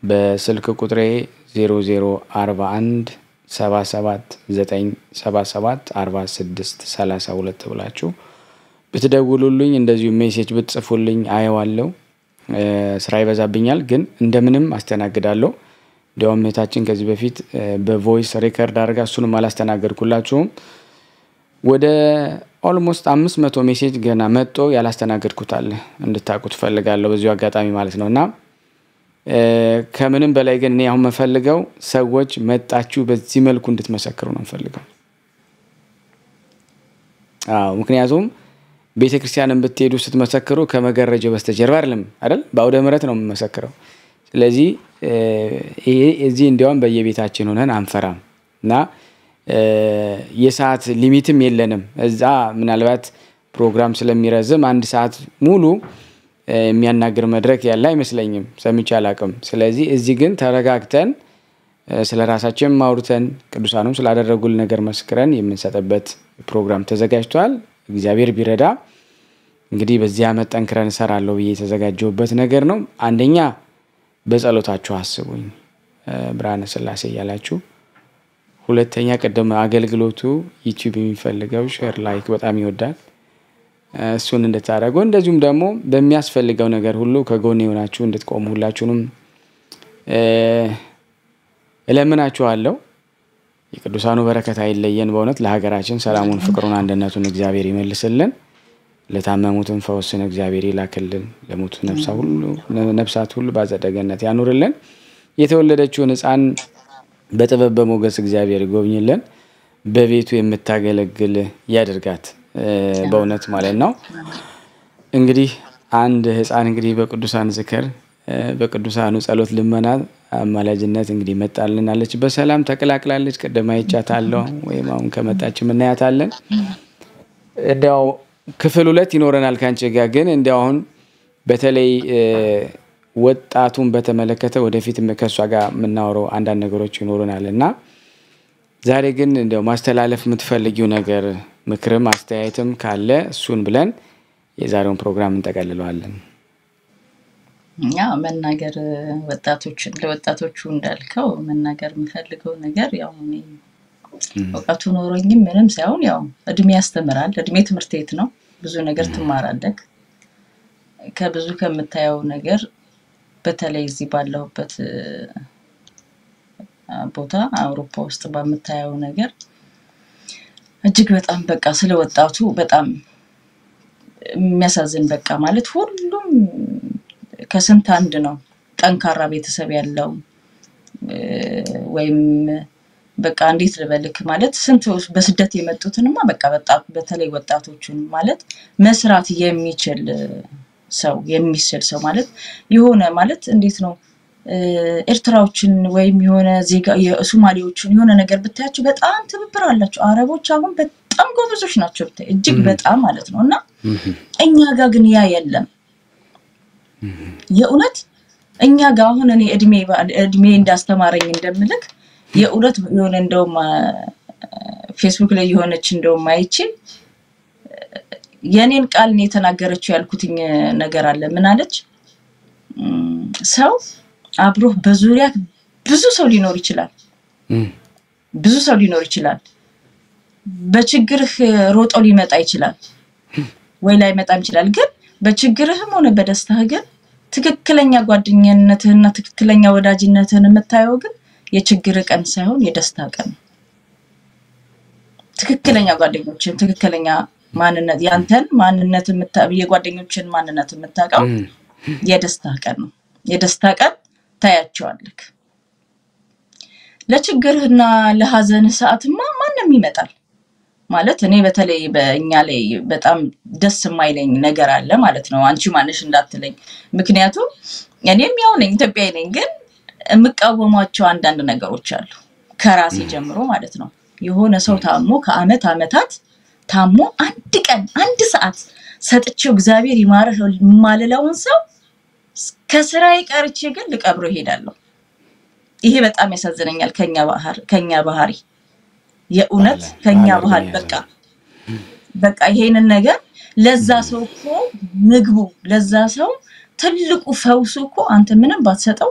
በስልክ ቁጥሬ 0041 77 977 46 32 ብላችሁ ብትደውሉልኝ እንደዚሁ ሜሴጅ ብትጽፉልኝ አየዋለሁ። ስራ ይበዛብኛል፣ ግን እንደምንም አስተናግዳለሁ። እንዲያውም እህታችን ከዚህ በፊት በ voice record አድርጋ እሱንም አላስተናገድኩላችሁም። ወደ almost አምስት መቶ message ገና መጥቶ ያላስተናገድኩታል እንድታውቁ እፈልጋለሁ በዚሁ አጋጣሚ ማለት ነው እና ከምንም በላይ ግን እኔ አሁን የምፈልገው ሰዎች መጣችሁ በዚህ መልኩ እንድትመሰክሩ ነው የምፈልገው። ምክንያቱም ቤተ ክርስቲያንን ብትሄዱ ስትመሰክሩ ከመጋረጃው በስተጀርባ አይደለም አይደል፣ በአውደ ምሕረት ነው የምመሰክረው። ስለዚህ እዚህ እንዲያውም በየቤታችን ሆነን አንፈራም እና የሰዓት ሊሚትም የለንም። እዛ ምናልባት ፕሮግራም ስለሚረዝም አንድ ሰዓት ሙሉ የሚያናግር መድረክ ያለ አይመስለኝም፣ ሰምቼ አላቅም። ስለዚህ እዚህ ግን ተረጋግተን ስለ ራሳችን ማውርተን ቅዱሳኑም ስላደረጉል ነገር መስክረን የምንሰጥበት ፕሮግራም ተዘጋጅቷል። እግዚአብሔር ቢረዳ እንግዲህ በዚህ ዓመት ጠንክረን እሰራለሁ ብዬ የተዘጋጀሁበት ነገር ነው። አንደኛ በጸሎታችሁ አስቡኝ ብርሃነ ስላሴ እያላችሁ ሁለተኛ ቅድም አገልግሎቱ YouTube የሚፈልገው share like በጣም ይወዳል። እሱን እንድታደርጉ እንደዚሁም ደግሞ በሚያስፈልገው ነገር ሁሉ ከጎን የሆናችሁ እንድትቆሙ ሁላችሁንም እለምናችኋለሁ። የቅዱሳኑ በረከት አይለየን። በእውነት ለሀገራችን ሰላሙን፣ ፍቅሩን፣ አንድነቱን እግዚአብሔር ይመልስልን። ለታመሙትን ፈውስን እግዚአብሔር ይላክልን። ለሞቱ ነፍሳት ሁሉ በአጸደ ገነት ያኑርልን። የተወለደችውን ሕፃን በጥበብ በሞገስ እግዚአብሔር ይጎብኝልን። በቤቱ የምታገለግል ያድርጋት። በእውነት ማለት ነው። እንግዲህ አንድ ሕፃን እንግዲህ በቅዱሳን ዝክር በቅዱሳኑ ጸሎት ልመና አማላጅነት እንግዲህ መጣልናለች። በሰላም ተቀላቅላለች። ቅድም አይቻታለሁ ወይም አሁን ከመጣች እናያታለን። እንዲያው ክፍል ሁለት ይኖረናል ከአንቺ ጋር ግን እንዲያው አሁን በተለይ ወጣቱን በተመለከተ ወደፊት ከእሷ ጋር የምናወረው አንዳንድ ነገሮች ይኖሩናል እና ዛሬ ግን እንዲያው ማስተላለፍ የምትፈልጊው ነገር ምክርም አስተያየትም ካለ እሱን ብለን የዛሬውን ፕሮግራም እንጠቀልለዋለን። እኛ መናገር ወጣቶችን ለወጣቶቹ እንዳልከው መናገር የምፈልገው ነገር ያው እኔ እውቀቱ ኖሮኝም ምንም ሳይሆን ያው እድሜ ያስተምራል። እድሜ ትምህርት ቤት ነው። ብዙ ነገር ትማራለህ። ከብዙ ከምታየው ነገር በተለይ እዚህ ባለሁበት ቦታ አውሮፓ ውስጥ በምታየው ነገር እጅግ በጣም በቃ ስለ ወጣቱ በጣም የሚያሳዝን በቃ ማለት ሁሉም ከስንት አንድ ነው ጠንካራ ቤተሰብ ያለው ወይም በቃ እንዴት ልበልክ ማለት ስንት በስደት የመጡትንማ በቃ በተለይ ወጣቶቹን ማለት መስራት የሚችል ሰው የሚችል ሰው ማለት የሆነ ማለት እንዴት ነው ኤርትራዎችን ወይም የሆነ ዜጋ የሶማሌዎችን የሆነ ነገር ብታያቸው በጣም ትብብር አላቸው። አረቦች አሁን በጣም ጎበዞች ናቸው ብታይ እጅግ በጣም ማለት ነው። እና እኛ ጋር ግን ያ የለም። የእውነት እኛ ጋር አሁን እኔ እድሜ እድሜ እንዳስተማረኝ እንደምልክ የእውነት የሆነ እንደውም ፌስቡክ ላይ የሆነች እንደውም አይቼ የእኔን ቃል ነው የተናገረችው ያልኩትኝ ነገር አለ። ምን አለች? ሰው አብሮህ በዙሪያ ብዙ ሰው ሊኖር ይችላል። ብዙ ሰው ሊኖር ይችላል። በችግርህ ሮጦ ሊመጣ ይችላል ወይ ላይመጣም ይችላል። ግን በችግርህም ሆነ በደስታህ ግን ትክክለኛ ጓደኝነትህና ትክክለኛ ወዳጅነትህን የምታየው ግን የችግር ቀን ሳይሆን የደስታ ቀን ነው። ትክክለኛ ጓደኞችን ትክክለኛ ማንነት ያንተን ማንነት የጓደኞችን ማንነት የምታውቀው የደስታ ቀን ነው። የደስታ ቀን ታያቸዋለክ። ለችግርህና ለሀዘንህ ሰዓትማ ማንም ይመጣል። ማለት እኔ በተለይ በእኛ ላይ በጣም ደስ የማይለኝ ነገር አለ ማለት ነው። አንቺ ማነሽ እንዳትለኝ። ምክንያቱም እኔም ያው ነኝ ኢትዮጵያዊ ነኝ፣ ግን የምቃወሟቸው አንዳንድ ነገሮች አሉ ከራሴ ጀምሮ ማለት ነው። የሆነ ሰው ታሞ ከአመት አመታት ታሞ አንድ ቀን አንድ ሰዓት ሰጥቼው እግዚአብሔር ይማርህ የማልለውን ሰው ከስራዬ ቀርቼ ግን ልቀብሮ እሄዳለሁ። ይሄ በጣም ያሳዝነኛል። ከኛ ባህሪ የእውነት ከኛ ባህል በቃ በቃ ይሄንን ነገር ለዛ ሰው እኮ ምግቡ ለዛ ሰው ትልቁ ፈውሱ እኮ አንተ ምንም ባትሰጠው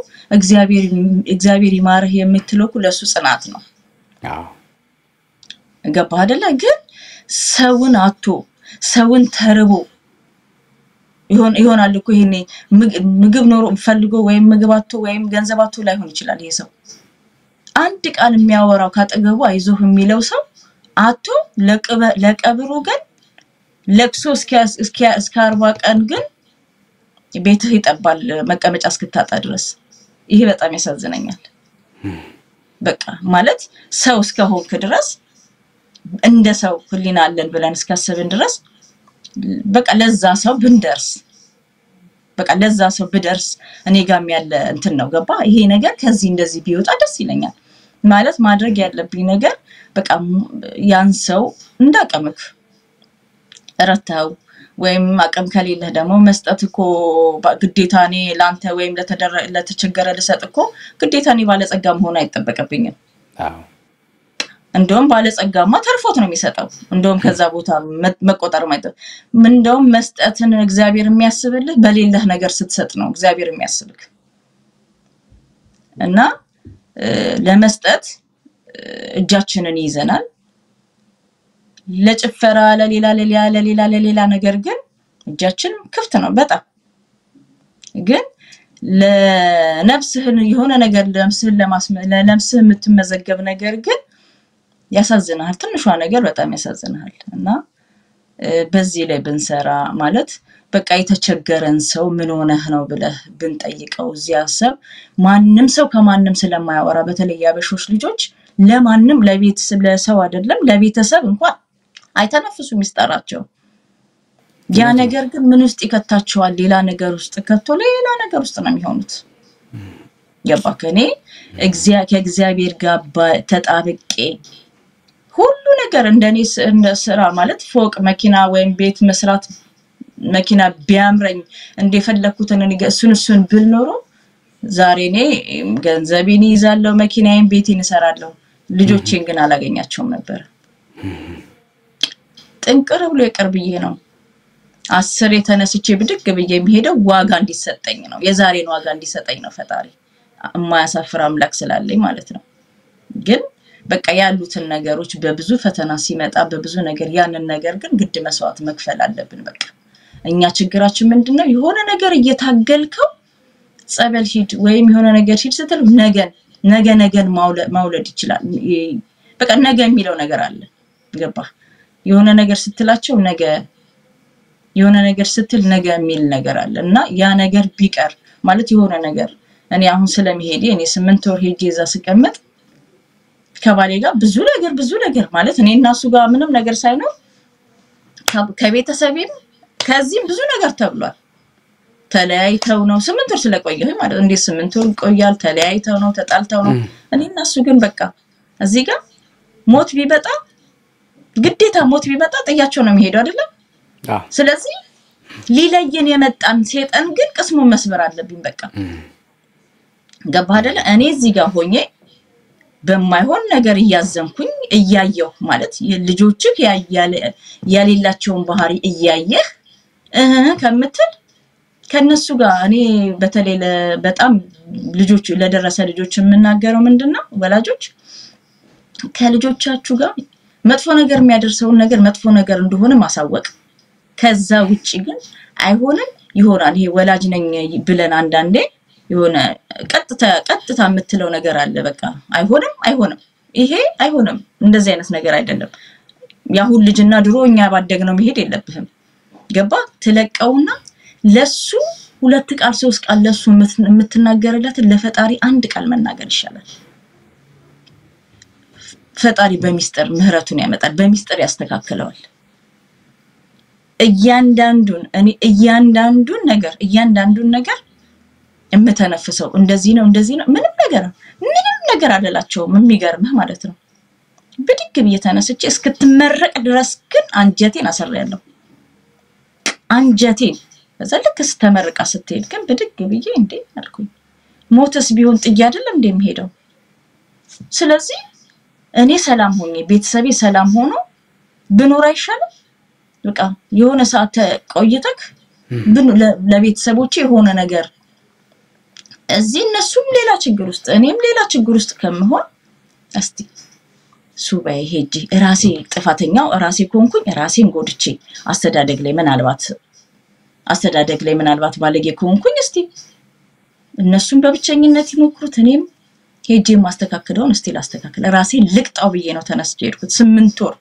እግዚአብሔር ይማርህ የምትለው እኮ ለእሱ ጽናት ነው። አዎ፣ ገባህ አይደለ? ግን ሰውን አቶ ሰውን ተርቦ ይሆን ይሆናል እኮ ይሄኔ ምግ- ምግብ ኖሮ ፈልጎ ወይም ምግብ አቶ ወይም ገንዘብ አቶ ላይሆን ይችላል። ይሄ ሰው አንድ ቃል የሚያወራው ካጠገቡ አይዞህ የሚለው ሰው አቶ ለቀብሩ ግን ለቅሶ እስከ አርባ ቀን ግን ቤትህ ይጠባል መቀመጫ እስክታጣ ድረስ። ይሄ በጣም ያሳዝነኛል። በቃ ማለት ሰው እስከሆንክ ድረስ እንደ ሰው ሕሊና አለን ብለን እስካሰብን ድረስ በቃ ለዛ ሰው ብንደርስ በቃ ለዛ ሰው ብደርስ እኔ ጋም ያለ እንትን ነው ገባ። ይሄ ነገር ከዚህ እንደዚህ ቢወጣ ደስ ይለኛል። ማለት ማድረግ ያለብኝ ነገር በቃ ያን ሰው እንዳቅምክ ረተው ወይም አቅም ከሌለህ ደግሞ መስጠት እኮ ግዴታ እኔ ለአንተ ወይም ለተደረ- ለተቸገረ ልሰጥ እኮ ግዴታ እኔ ባለጸጋ መሆን አይጠበቅብኝም። እንደውም ባለጸጋማ ተርፎት ነው የሚሰጠው። እንደውም ከዛ ቦታ መቆጠር ማይጠ እንደውም መስጠትን እግዚአብሔር የሚያስብልህ በሌለህ ነገር ስትሰጥ ነው እግዚአብሔር የሚያስብክ እና ለመስጠት እጃችንን ይይዘናል። ለጭፈራ፣ ለሌላ ለሌላ ለሌላ ለሌላ ነገር ግን እጃችን ክፍት ነው በጣም ግን ለነፍስህን የሆነ ነገር ለነፍስህን ለነፍስህ የምትመዘገብ ነገር ግን ያሳዝንሃል። ትንሿ ነገር በጣም ያሳዝንሃል እና በዚህ ላይ ብንሰራ ማለት በቃ የተቸገረን ሰው ምን ሆነህ ነው ብለህ ብንጠይቀው እዚህ ሀሳብ ማንም ሰው ከማንም ስለማያወራ በተለይ የአበሾች ልጆች ለማንም ለቤተሰብ ለሰው አይደለም ለቤተሰብ እንኳን አይተነፍሱም ሚስጠራቸው ያ ነገር ግን ምን ውስጥ ይከታቸዋል? ሌላ ነገር ውስጥ ከቶ ሌላ ነገር ውስጥ ነው የሚሆኑት። ገባ ከኔ እግዚአ- ከእግዚአብሔር ጋር ተጣብቄ ሁሉ ነገር እንደኔ ስራ ማለት ፎቅ፣ መኪና ወይም ቤት መስራት መኪና ቢያምረኝ እንደፈለግኩትን እሱን እሱን ብል ኖሮ ዛሬ እኔ ገንዘቤን ይይዛለሁ፣ መኪናዬን፣ ቤቴን እሰራለሁ። ልጆቼን ግን አላገኛቸውም ነበር። ጥንቅር ብሎ የቅር ብዬ ነው አስር የተነስቼ ብድግ ብዬ የሚሄደው ዋጋ እንዲሰጠኝ ነው። የዛሬን ዋጋ እንዲሰጠኝ ነው ፈጣሪ የማያሳፍር አምላክ ስላለኝ ማለት ነው። ግን በቃ ያሉትን ነገሮች በብዙ ፈተና ሲመጣ በብዙ ነገር ያንን ነገር ግን ግድ መስዋዕት መክፈል አለብን። በቃ እኛ ችግራችን ምንድን ነው? የሆነ ነገር እየታገልከው ጸበል ሂድ ወይም የሆነ ነገር ሂድ ስትል ነገን ነገ ነገን ማውለ- ማውለድ ይችላል። በቃ ነገ የሚለው ነገር አለ። ገባ የሆነ ነገር ስትላቸው ነገ የሆነ ነገር ስትል ነገ የሚል ነገር አለ እና ያ ነገር ቢቀር ማለት የሆነ ነገር እኔ አሁን ስለመሄዴ እኔ ስምንት ወር ሄጄ እዛ ስቀመጥ ከባሌ ጋር ብዙ ነገር ብዙ ነገር ማለት እኔ እና እሱ ጋር ምንም ነገር ሳይኖር ከቤተሰቤም ከዚህም ብዙ ነገር ተብሏል። ተለያይተው ነው ስምንት ወር ስለቆየሁ ማለት እንዴት ስምንት ወር ይቆያል? ተለያይተው ነው ተጣልተው ነው። እኔ እና እሱ ግን በቃ እዚህ ጋር ሞት ቢመጣ ግዴታ ሞት ቢመጣ ጥያቸው ነው የሚሄደው አይደለም። ስለዚህ ሊለየን የመጣን ሴጠን ግን ቅስሙን መስበር አለብኝ። በቃ ገባህ አይደለ? እኔ እዚህ ጋር ሆኜ በማይሆን ነገር እያዘንኩኝ እያየሁ ማለት ልጆችህ ያሌላቸውን ባህሪ እያየህ ከምትል ከነሱ ጋር እኔ በተለይ በጣም ልጆች ለደረሰ ልጆች የምናገረው ምንድን ነው ወላጆች ከልጆቻችሁ ጋር መጥፎ ነገር የሚያደርሰውን ነገር መጥፎ ነገር እንደሆነ ማሳወቅ ከዛ ውጭ ግን አይሆንም ይሆናል። ይሄ ወላጅ ነኝ ብለን አንዳንዴ የሆነ ቀጥታ ቀጥታ የምትለው ነገር አለ። በቃ አይሆንም አይሆንም፣ ይሄ አይሆንም፣ እንደዚህ አይነት ነገር አይደለም። የአሁን ልጅና ድሮ እኛ ባደግነው መሄድ የለብህም። ገባ ትለቀውና ለሱ ሁለት ቃል ሶስት ቃል ለሱ የምት- የምትናገርለትን ለፈጣሪ አንድ ቃል መናገር ይሻላል። ፈጣሪ በሚስጥር ምህረቱን ያመጣል፣ በሚስጥር ያስተካክለዋል። እያንዳንዱን እኔ እያንዳንዱን ነገር እያንዳንዱን ነገር የምተነፍሰው እንደዚህ ነው እንደዚህ ነው ምንም ነገር ምንም ነገር አልላቸውም። የሚገርምህ ማለት ነው ብድግ ብዬ ተነስቼ እስክትመረቅ ድረስ ግን አንጀቴን አሰሪያለሁ። አንጀቴን ከዛ ልክ ስተመርቃ ስትሄድ ግን ብድግ ብዬ እንዴ አልኩኝ፣ ሞትስ ቢሆን ጥዬ አይደለም እንደ የሚሄደው። ስለዚህ እኔ ሰላም ሆኜ ቤተሰቤ ሰላም ሆኖ ብኖር አይሻልም? በቃ የሆነ ሰዓት ቆይተክ ብን- ለ- ለቤተሰቦቼ የሆነ ነገር እዚህ እነሱም ሌላ ችግር ውስጥ እኔም ሌላ ችግር ውስጥ ከምሆን እስቲ ሱባኤ ሄጄ ራሴ ጥፋተኛው ራሴ ከሆንኩኝ ራሴን ጎድቼ አስተዳደግ ላይ ምናልባት አስተዳደግ ላይ ምናልባት ባለጌ ከሆንኩኝ እስቲ እነሱም በብቸኝነት ይሞክሩት፣ እኔም ሄጄ የማስተካክለውን እስቲ ላስተካክል። ራሴን ልቅጣው ብዬ ነው ተነስቼ ሄድኩት ስምንት ወር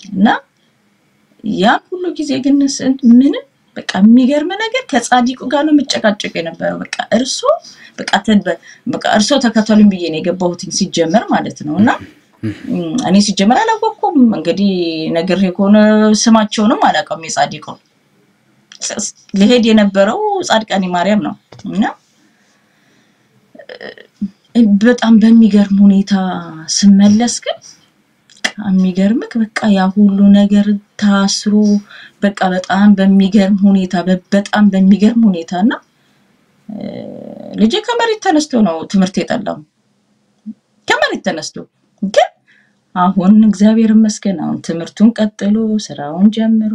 እና ያን ሁሉ ጊዜ ግን ምንም በቃ የሚገርም ነገር ከጻዲቁ ጋር ነው የምጨቃጨቅ የነበረው። በቃ እርሶ በቃ እርሶ ተከተሉኝ ብዬ ነው የገባሁትኝ ሲጀመር ማለት ነው። እና እኔ ሲጀመር አላወቅኩም። እንግዲህ ነግሬ ከሆነ ስማቸውንም አላውቀውም። የጻዲቁ ስ- ስ- ሊሄድ የነበረው ጻድቃኔ ማርያም ነው እና በጣም በሚገርም ሁኔታ ስመለስ ግን የሚገርምክ? በቃ ያ ሁሉ ነገር ታስሮ በቃ በጣም በሚገርም ሁኔታ በጣም በሚገርም ሁኔታ እና ልጄ ከመሬት ተነስቶ ነው ትምህርት የጠላው። ከመሬት ተነስቶ ግን አሁን እግዚአብሔር ይመስገን አሁን ትምህርቱን ቀጥሎ ስራውን ጀምሮ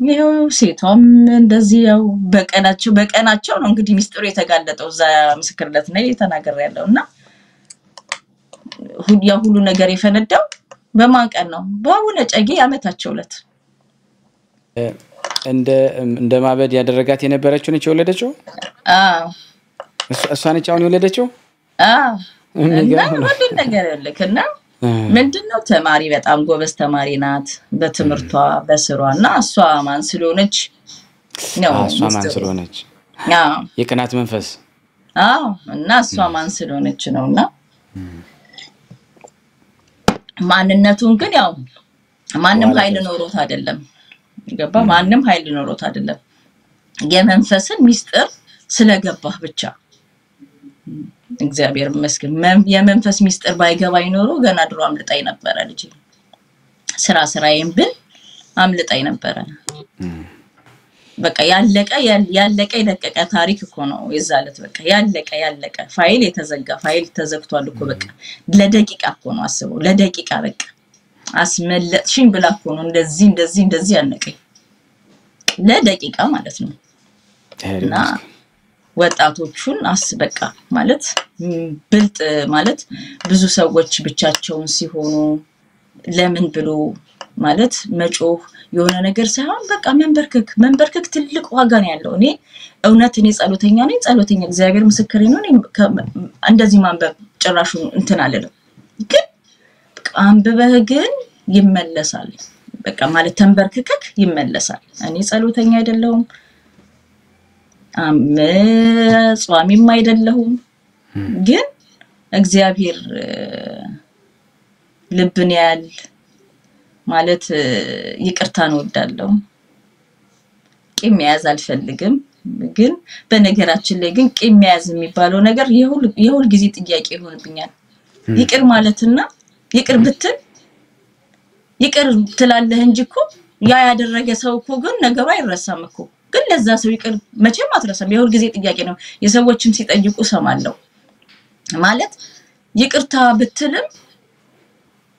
ይኸው ሴቷም እንደዚህ ያው በቀናቸው በቀናቸው ነው እንግዲህ ሚስጥሩ የተጋለጠው እዛ ምስክርነት ላይ ተናገር ያለው እና ሁ- ያ ሁሉ ነገር የፈነዳው በማን ቀን ነው? በአቡነ ጨጌ ዓመታቸው ዕለት። እንደ እንደ ማበድ ያደረጋት የነበረችው ነች የወለደችው? እሷ- ነች አሁን የወለደችው። እና ሁሉን ነገር ያልክ እና ምንድን ነው ተማሪ በጣም ጎበዝ ተማሪ ናት። በትምህርቷ በስሯ እና እሷ ማን ስለሆነች ነው እሷ ማን ስለሆነች። የቅናት መንፈስ። አዎ። እና እሷ ማን ስለሆነች ነው? እና ማንነቱን ግን ያው ማንም ኃይል ኖሮት አይደለም። ገባ? ማንም ኃይል ኖሮት አይደለም። የመንፈስን ሚስጥር ስለገባህ ብቻ። እግዚአብሔር ይመስገን። መን- የመንፈስ ሚስጥር ባይገባኝ ኖሮ ገና ድሮ አምልጣኝ ነበረ ልጅ ስራ ስራዬን ብል አምልጣኝ ነበረ በቃ ያለቀ ያለቀ የለቀቀ ታሪክ እኮ ነው የዛ ዕለት በቃ ያለቀ ያለቀ ፋይል የተዘጋ ፋይል ተዘግቷል እኮ በቃ ለደቂቃ እኮ ነው አስበው ለደቂቃ በቃ አስመለጥሽኝ ብላ እኮ ነው እንደዚህ እንደዚህ እንደዚህ ያነቀኝ ለደቂቃ ማለት ነው። እና ወጣቶቹን አስ በቃ ማለት ብልጥ ማለት ብዙ ሰዎች ብቻቸውን ሲሆኑ ለምን ብሎ ማለት መጮህ የሆነ ነገር ሳይሆን በቃ መንበርከክ መንበርከክ ትልቅ ዋጋ ነው ያለው። እኔ እውነት እኔ ጸሎተኛ ነኝ፣ ጸሎተኛ እግዚአብሔር ምስክሬ ነው። እንደዚህ ማንበብ ጭራሹ እንትን አልልም፣ ግን አንብበህ ግን ይመለሳል። በቃ ማለት ተንበርክከክ ይመለሳል። እኔ ጸሎተኛ አይደለሁም አም- ጿሚም አይደለሁም ግን እግዚአብሔር ልብን ያያል ማለት ይቅርታን እወዳለሁ። ቂም መያዝ አልፈልግም። ግን በነገራችን ላይ ግን ቂም መያዝ የሚባለው ነገር የሁል የሁል ጊዜ ጥያቄ ይሆንብኛል። ይቅር ማለትና ይቅር ብትል ይቅር ትላለህ እንጂ እኮ ያ ያደረገ ሰው እኮ ግን ነገሩ አይረሳም እኮ። ግን ለዛ ሰው ይቅር መቼም አትረሳም። የሁል ጊዜ ጥያቄ ነው። የሰዎችም ሲጠይቁ ሰማለሁ። ማለት ይቅርታ ብትልም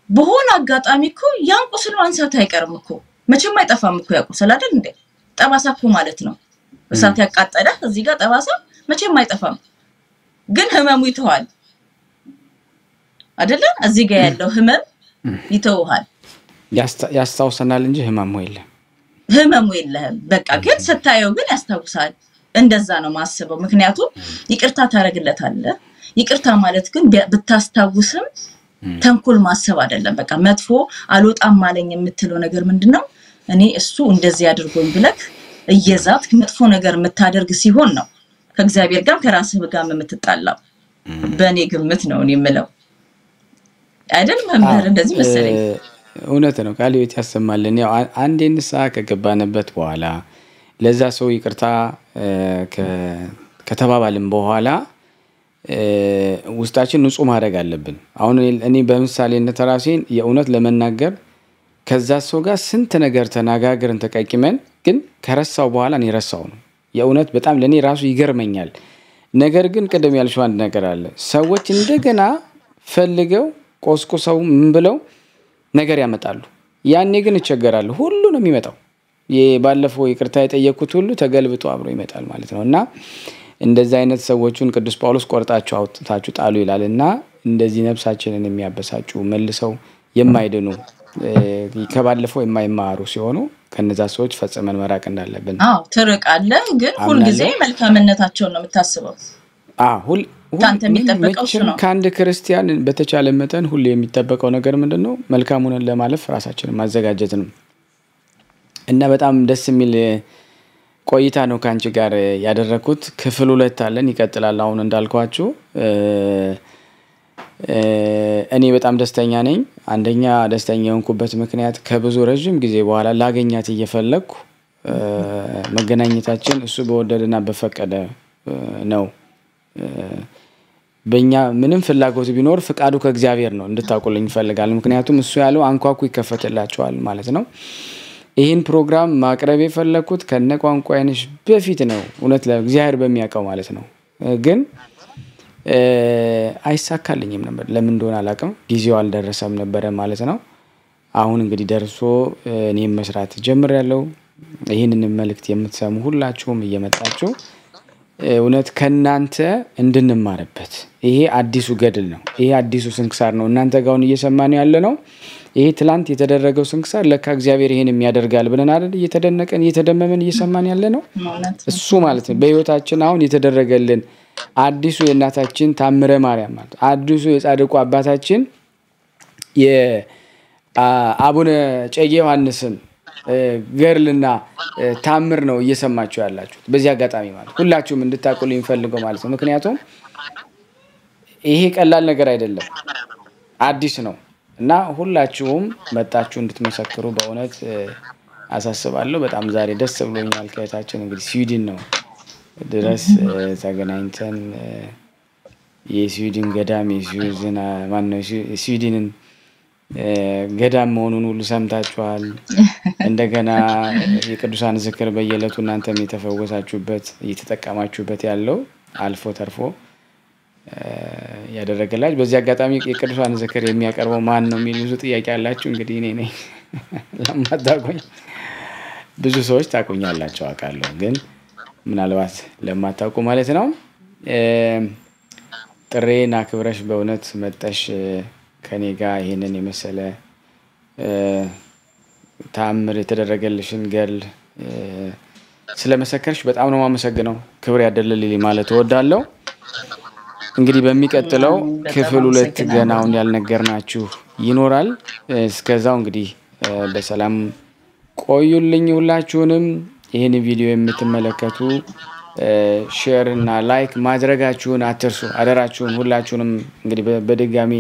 በሆነ አጋጣሚ እኮ ያን ቁስል ማንሳት አይቀርም እኮ መቼም አይጠፋም እኮ ያ ቁስል አይደል እንዴ? ጠባሳ እኮ ማለት ነው። እሳት ያቃጠለ እዚህ ጋር ጠባሳ መቼም አይጠፋም፣ ግን ህመሙ ይተዋል አይደለ? እዚህ ጋር ያለው ህመም ይተውሃል። ያስታ- ያስታውሰናል እንጂ ህማሙ የለም። ህመሙ የለህም። በቃ ግን ስታየው ግን ያስታውሳል። እንደዛ ነው ማስበው። ምክንያቱም ይቅርታ ታደርግለታለህ። ይቅርታ ማለት ግን ብታስታውስም ተንኮል ማሰብ አይደለም። በቃ መጥፎ አልወጣም አለኝ የምትለው ነገር ምንድን ነው? እኔ እሱ እንደዚህ አድርጎኝ ብለክ እየዛት መጥፎ ነገር የምታደርግ ሲሆን ነው ከእግዚአብሔር ጋር ከራስህ ጋር የምትጣላው። በእኔ ግምት ነው እኔ የምለው አይደል መምህር? እንደዚህ መሰለኝ። እውነት ነው። ቃለ ሕይወት ያሰማልን። ያው አንዴ ንስሐ ከገባንበት በኋላ ለዛ ሰው ይቅርታ ከተባባልን በኋላ ውስጣችን ንጹህ ማድረግ አለብን። አሁን እኔ- በምሳሌነት ራሴን የእውነት ለመናገር ከዛ ሰው ጋር ስንት ነገር ተነጋግረን ተቀቂመን፣ ግን ከረሳው በኋላ እኔ ረሳው ነው። የእውነት በጣም ለእኔ ራሱ ይገርመኛል። ነገር ግን ቅድም ያልሽው አንድ ነገር አለ። ሰዎች እንደገና ፈልገው ቆስቁሰው ምን ብለው ነገር ያመጣሉ። ያኔ ግን እቸገራለሁ። ሁሉ ነው የሚመጣው። ባለፈው ይቅርታ የጠየቅኩት ሁሉ ተገልብጦ አብሮ ይመጣል ማለት ነው እና እንደዚህ አይነት ሰዎቹን ቅዱስ ጳውሎስ ቆርጣችሁ አውጥታችሁ ጣሉ ይላል እና እንደዚህ ነፍሳችንን የሚያበሳጩ መልሰው የማይድኑ ከባለፈው የማይማሩ ሲሆኑ ከነዛ ሰዎች ፈጽመን መራቅ እንዳለብን አዎ ትርቃለህ፣ ግን ሁልጊዜ መልካምነታቸውን ነው የምታስበው። ከአንድ ክርስቲያን በተቻለ መጠን ሁሌ የሚጠበቀው ነገር ምንድን ነው? መልካሙንን ለማለፍ ራሳችንን ማዘጋጀት ነው እና በጣም ደስ የሚል ቆይታ ነው ከአንቺ ጋር ያደረግኩት። ክፍል ሁለት አለን፣ ይቀጥላል። አሁን እንዳልኳችሁ እኔ በጣም ደስተኛ ነኝ። አንደኛ ደስተኛ የሆንኩበት ምክንያት ከብዙ ረዥም ጊዜ በኋላ ላገኛት እየፈለግኩ መገናኘታችን እሱ በወደደና በፈቀደ ነው። በእኛ ምንም ፍላጎት ቢኖር ፍቃዱ ከእግዚአብሔር ነው እንድታውቁልኝ ይፈልጋል። ምክንያቱም እሱ ያለው አንኳኩ ይከፈትላቸዋል ማለት ነው። ይህን ፕሮግራም ማቅረብ የፈለግኩት ከነ ቋንቋ አይነሽ በፊት ነው። እውነት እግዚአብሔር በሚያውቀው ማለት ነው። ግን አይሳካልኝም ነበር። ለምን እንደሆነ አላውቅም። ጊዜው አልደረሰም ነበረ ማለት ነው። አሁን እንግዲህ ደርሶ እኔም መስራት ጀምሬያለሁ። ይህንን መልእክት የምትሰሙ ሁላችሁም እየመጣችሁ እውነት ከእናንተ እንድንማርበት ይሄ አዲሱ ገድል ነው። ይሄ አዲሱ ስንክሳር ነው። እናንተ አሁን እየሰማን ያለ ነው። ይሄ ትላንት የተደረገው ስንክሳር ለካ እግዚአብሔር ይሄን የሚያደርጋል ብለን አይደል እየተደነቀን እየተደመመን እየሰማን ያለ ነው። እሱ ማለት ነው በህይወታችን አሁን የተደረገልን አዲሱ የእናታችን ታምረ ማርያም ማለት አዲሱ የጻድቁ አባታችን የአቡነ ጨጌ ዮሐንስን እ፣ ታምር ነው እየሰማችሁ ያላችሁት። በዚህ አጋጣሚ ማለት ሁላችሁም እንድታውቁልኝ የሚፈልገው ማለት ነው። ምክንያቱም ይሄ ቀላል ነገር አይደለም፣ አዲስ ነው እና ሁላችሁም መጣችሁ እንድትመሰክሩ በእውነት አሳስባለሁ። በጣም ዛሬ ደስ ብሎኛል። ከየታችን እንግዲህ ስዊድን ነው ድረስ ተገናኝተን የስዊድን ገዳም ማነው ገዳም መሆኑን ሁሉ ሰምታችኋል። እንደገና የቅዱሳን ዝክር በየዕለቱ እናንተም የተፈወሳችሁበት እየተጠቀማችሁበት ያለው አልፎ ተርፎ ያደረገላችሁ በዚህ አጋጣሚ የቅዱሳን ዝክር የሚያቀርበው ማን ነው የሚል ብዙ ጥያቄ ያላችሁ እንግዲህ እኔ ነኝ። *laughs* ለማታውቁኝ ብዙ ሰዎች ታቁኛላቸው አውቃለሁ፣ ግን ምናልባት ለማታውቁ ማለት ነው። ጥሬን አክብረሽ በእውነት መጠሽ ከኔ ጋር ይሄንን የመሰለ ተአምር የተደረገልሽን ገድል እ፣ ስለመሰከርሽ በጣም ነው የማመሰግነው። ክብር ያደለልኝ ማለት እወዳለሁ። እንግዲህ በሚቀጥለው ክፍል ሁለት ገና ያልነገርናችሁ ይኖራል። እስከዛው እንግዲህ በሰላም ቆዩልኝ። ሁላችሁንም ይህን ቪዲዮ የምትመለከቱ share እና like ማድረጋችሁን አትርሱ። አደራችሁን ሁላችሁንም እንግዲህ በድጋሚ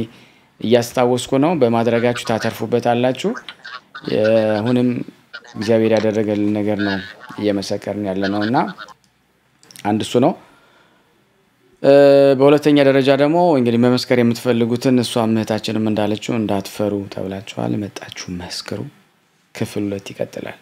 እያስታወስኩ ነው። በማድረጋችሁ ታተርፉበታላችሁ። አሁንም እግዚአብሔር ያደረገልን ነገር ነው እየመሰከርን ያለ ነው እና አንድ እሱ ነው። በሁለተኛ ደረጃ ደግሞ እንግዲህ መመስከር የምትፈልጉትን እሷ እህታችንም እንዳለችው እንዳትፈሩ ተብላችኋል። መጣችሁ መስክሩ። ክፍል ሁለት ይቀጥላል።